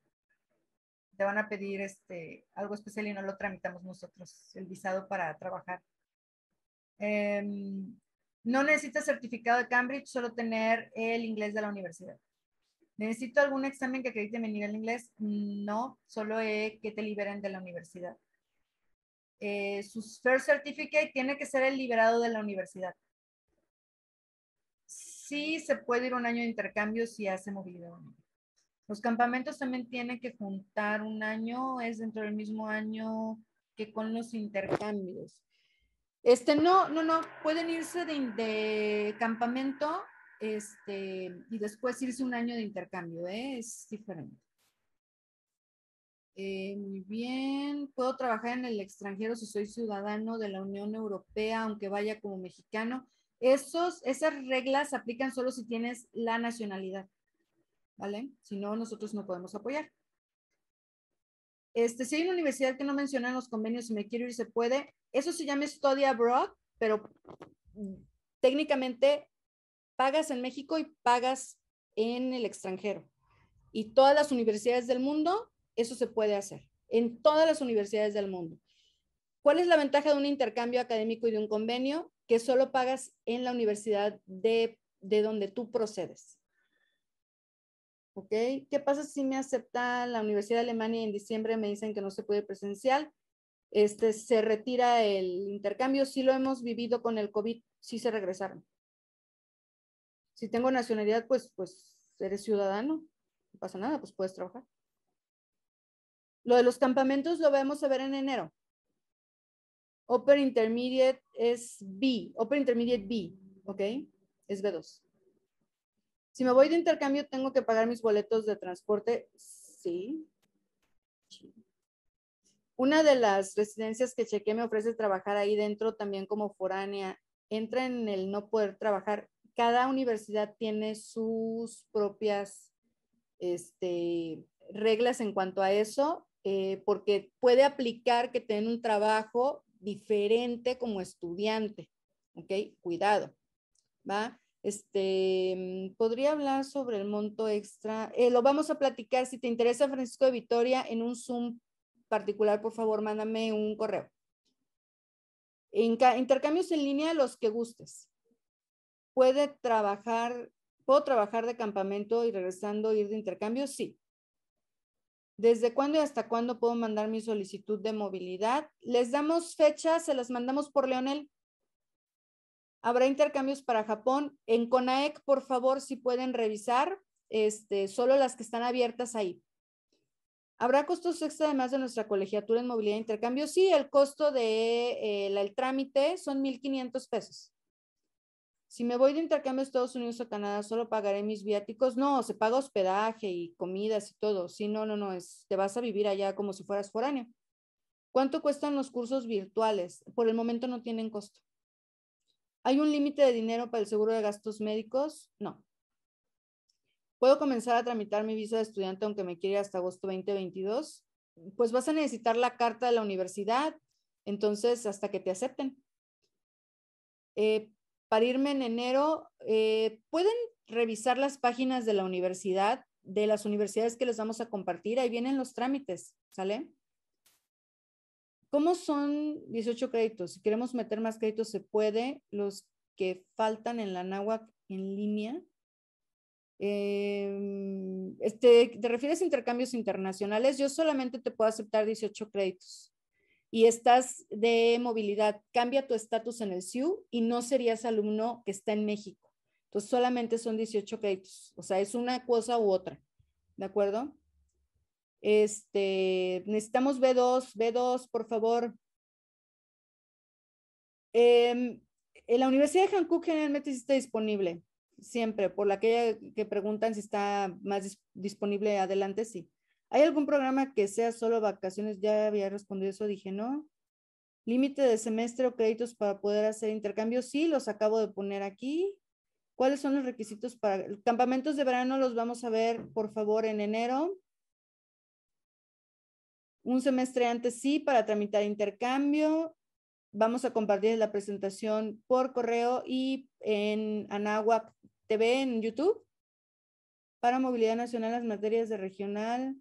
Te van a pedir este, algo especial y no lo tramitamos nosotros, el visado para trabajar. Em, no necesitas certificado de Cambridge, solo tener el inglés de la universidad. ¿Necesito algún examen que acredite mi nivel de inglés? No, solo que te liberen de la universidad. Eh, su First Certificate tiene que ser el liberado de la universidad. Sí se puede ir un año de intercambio si hace movilidad. Los campamentos también tienen que juntar un año, es dentro del mismo año que con los intercambios. Este, no, no, no, pueden irse de, campamento este, y después irse un año de intercambio, ¿eh? es diferente. Eh, muy bien, puedo trabajar en el extranjero si soy ciudadano de la Unión Europea, aunque vaya como mexicano. Esos, esas reglas aplican solo si tienes la nacionalidad, ¿vale? Si no, nosotros no podemos apoyar. Este, si hay una universidad que no menciona en los convenios y me quiero ir, se puede. Eso se llama Study Abroad, pero técnicamente pagas en México y pagas en el extranjero. Y todas las universidades del mundo, eso se puede hacer. En todas las universidades del mundo. ¿Cuál es la ventaja de un intercambio académico y de un convenio? Que solo pagas en la universidad de, de donde tú procedes. ¿Qué pasa si me acepta la Universidad de Alemania y en diciembre me dicen que no se puede presencial? Este, se retira el intercambio. Sí lo hemos vivido con el COVID, sí se regresaron. Si tengo nacionalidad, pues, pues eres ciudadano, no pasa nada, pues puedes trabajar. Lo de los campamentos lo vamos a ver en enero. Upper Intermediate es B, Upper Intermediate B, ¿ok? Es B2. Si me voy de intercambio, ¿tengo que pagar mis boletos de transporte? Sí. Una de las residencias que chequé me ofrece trabajar ahí dentro también como foránea. Entra en el no poder trabajar. Cada universidad tiene sus propias este, reglas en cuanto a eso, eh, porque puede aplicar que tenga un trabajo diferente como estudiante. ¿Ok? Cuidado. ¿Va? Este, mm, podría hablar sobre el monto extra. Eh, lo vamos a platicar. Si te interesa Francisco de Vitoria en un Zoom particular, por favor, mándame un correo. intercambios en línea, los que gustes. ¿Puede trabajar, puedo trabajar de campamento y regresando ir de intercambio? Sí. ¿Desde cuándo y hasta cuándo puedo mandar mi solicitud de movilidad? Les damos fechas, se las mandamos por Leonel. Habrá intercambios para Japón. En CONAEC, por favor, si pueden revisar, este, solo las que están abiertas ahí. ¿Habrá costos extra además de nuestra colegiatura en movilidad e intercambio? Sí, el costo de eh, trámite son 1.500 pesos. Si me voy de intercambio a Estados Unidos o Canadá, ¿solo pagaré mis viáticos? No, se paga hospedaje y comidas y todo. Sí, no, no, no, es, te vas a vivir allá como si fueras foráneo. ¿Cuánto cuestan los cursos virtuales? Por el momento no tienen costo. ¿Hay un límite de dinero para el seguro de gastos médicos? No. ¿Puedo comenzar a tramitar mi visa de estudiante aunque me quiera hasta agosto 2022? Pues vas a necesitar la carta de la universidad, entonces hasta que te acepten. Eh, para irme en enero, eh, pueden revisar las páginas de la universidad, de las universidades que les vamos a compartir. Ahí vienen los trámites, ¿sale? ¿Cómo son 18 créditos? Si queremos meter más créditos, se puede. Los que faltan en la NAWAC en línea. Em, este, ¿Te refieres a intercambios internacionales? Yo solamente te puedo aceptar 18 créditos y estás de movilidad, cambia tu estatus en el SIU y no serías alumno que está en México. Entonces solamente son 18 créditos, o sea, es una cosa u otra, ¿de acuerdo? Este, necesitamos B2, B2, por favor. Em, en la Universidad de Hankook generalmente está disponible, siempre, por la que, que preguntan si está más disponible adelante, sí. ¿Hay algún programa que sea solo vacaciones? Ya había respondido eso, dije no. Límite de semestre o créditos para poder hacer intercambios, sí, los acabo de poner aquí. ¿Cuáles son los requisitos para campamentos de verano? Los vamos a ver, por favor, en enero. Un semestre antes sí, para tramitar intercambio. Vamos a compartir la presentación por correo y en Anáhuac TV en YouTube. Para movilidad nacional, las materias de regional.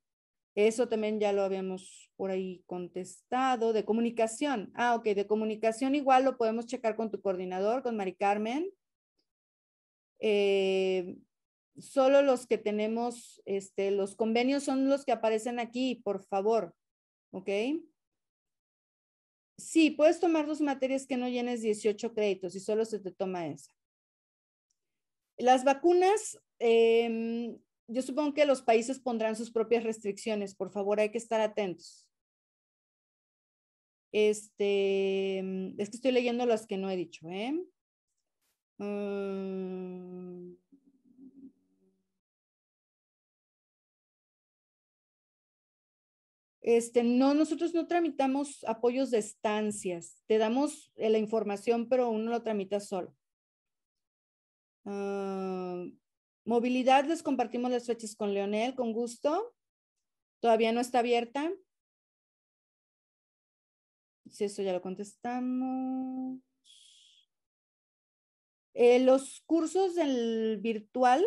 Eso también ya lo habíamos por ahí contestado. De comunicación. Ah, ok, de comunicación igual lo podemos checar con tu coordinador, con Mari Carmen. Eh, solo los que tenemos, este, los convenios son los que aparecen aquí, por favor. ¿Ok? Sí, puedes tomar dos materias que no llenes 18 créditos y solo se te toma esa. Las vacunas, eh, yo supongo que los países pondrán sus propias restricciones. Por favor, hay que estar atentos. Este, es que estoy leyendo las que no he dicho, ¿eh? Mm. Este, no, nosotros no tramitamos apoyos de estancias. Te damos eh, la información, pero uno lo tramita solo. Ah, Movilidad, les compartimos las fechas con Leonel, con gusto. Todavía no está abierta. Si eso ya lo contestamos. Eh, los cursos del virtual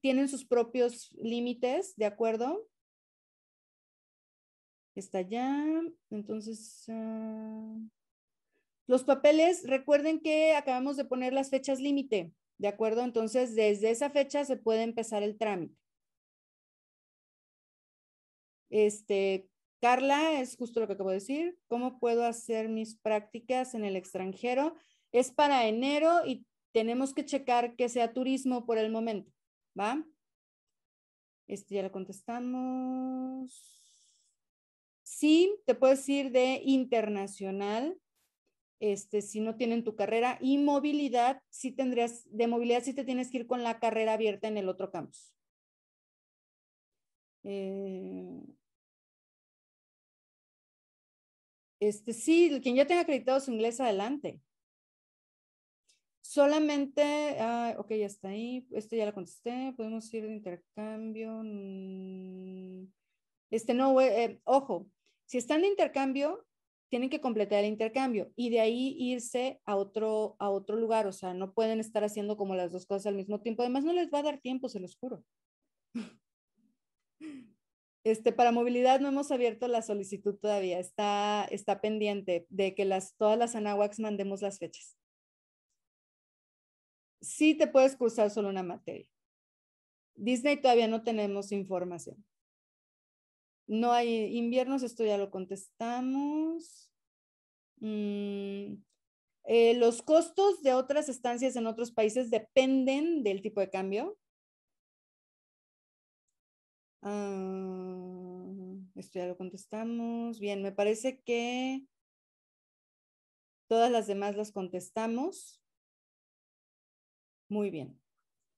tienen sus propios límites, ¿de acuerdo? Está ya. Entonces, ah, los papeles, recuerden que acabamos de poner las fechas límite. ¿De acuerdo? Entonces, desde esa fecha se puede empezar el trámite. Este, Carla, es justo lo que acabo de decir. ¿Cómo puedo hacer mis prácticas en el extranjero? Es para enero y tenemos que checar que sea turismo por el momento, ¿va? Este ya lo contestamos. Sí, te puedes ir de internacional este, si no tienen tu carrera. Y movilidad, sí tendrías, de movilidad sí te tienes que ir con la carrera abierta en el otro campus. Eh, este, sí, quien ya tenga acreditado su inglés, adelante. Solamente, ah, ok, ya está ahí. Este ya lo contesté. Podemos ir de intercambio. Mm, este no, eh, ojo, si están de intercambio, tienen que completar el intercambio y de ahí irse a otro, a otro lugar. O sea, no pueden estar haciendo como las dos cosas al mismo tiempo. Además, no les va a dar tiempo, se los juro. Este, para movilidad no hemos abierto la solicitud todavía. Está, está pendiente de que las, todas las Anahuacs mandemos las fechas. Sí te puedes cursar solo una materia. Disney todavía no tenemos información. No hay inviernos, esto ya lo contestamos. Mm, eh, los costos de otras estancias en otros países dependen del tipo de cambio. Ah, esto ya lo contestamos. Bien, me parece que todas las demás las contestamos. Muy bien.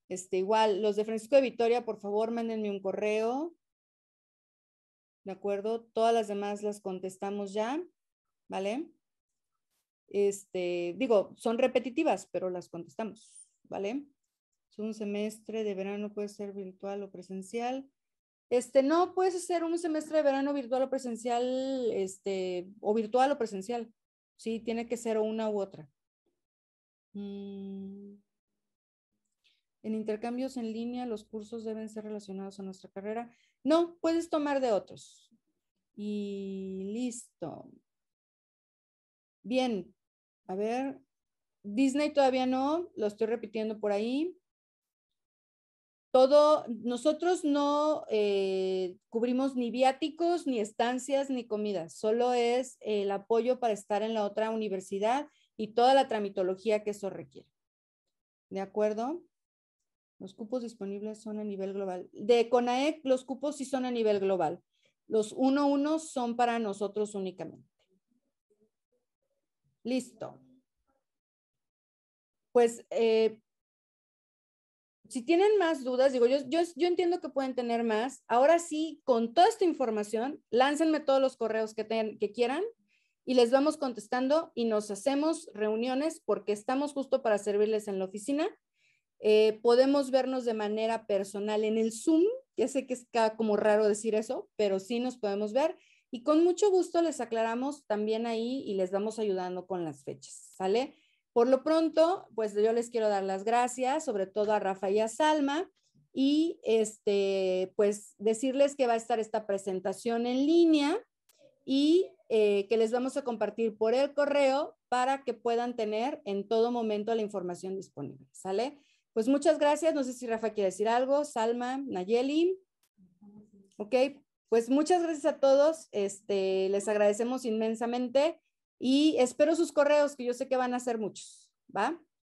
Este, igual, los de Francisco de Vitoria, por favor, mándenme un correo ¿de acuerdo? Todas las demás las contestamos ya, ¿vale? Este, digo, son repetitivas, pero las contestamos, ¿vale? Un semestre de verano, puede ser virtual o presencial. Este, no, puedes hacer un semestre de verano virtual o presencial, este, o virtual o presencial. Sí, tiene que ser una u otra. Mm. En intercambios en línea, los cursos deben ser relacionados a nuestra carrera. No, puedes tomar de otros. Y listo. Bien, a ver, Disney todavía no, lo estoy repitiendo por ahí. Todo, nosotros no eh, cubrimos ni viáticos, ni estancias, ni comidas, solo es el apoyo para estar en la otra universidad y toda la tramitología que eso requiere. ¿De acuerdo? Los cupos disponibles son a nivel global. De CONAEC, los cupos sí son a nivel global. Los 1-1 son para nosotros únicamente. Listo. Pues, eh, si tienen más dudas, digo, yo, yo, yo, entiendo que pueden tener más. Ahora sí, con toda esta información, láncenme todos los correos que, que quieran y les vamos contestando y nos hacemos reuniones porque estamos justo para servirles en la oficina. Eh, podemos vernos de manera personal en el Zoom. Ya sé que es como raro decir eso, pero sí nos podemos ver y con mucho gusto les aclaramos también ahí y les vamos ayudando con las fechas, ¿sale? Por lo pronto, pues yo les quiero dar las gracias, sobre todo a Rafa y a Salma, y este, pues decirles que va a estar esta presentación en línea y eh, que les vamos a compartir por el correo para que puedan tener en todo momento la información disponible, ¿sale? Pues muchas gracias. No sé si Rafa quiere decir algo, Salma, Nayeli. Ok, pues muchas gracias a todos, este, les agradecemos inmensamente y espero sus correos, que yo sé que van a ser muchos, ¿va?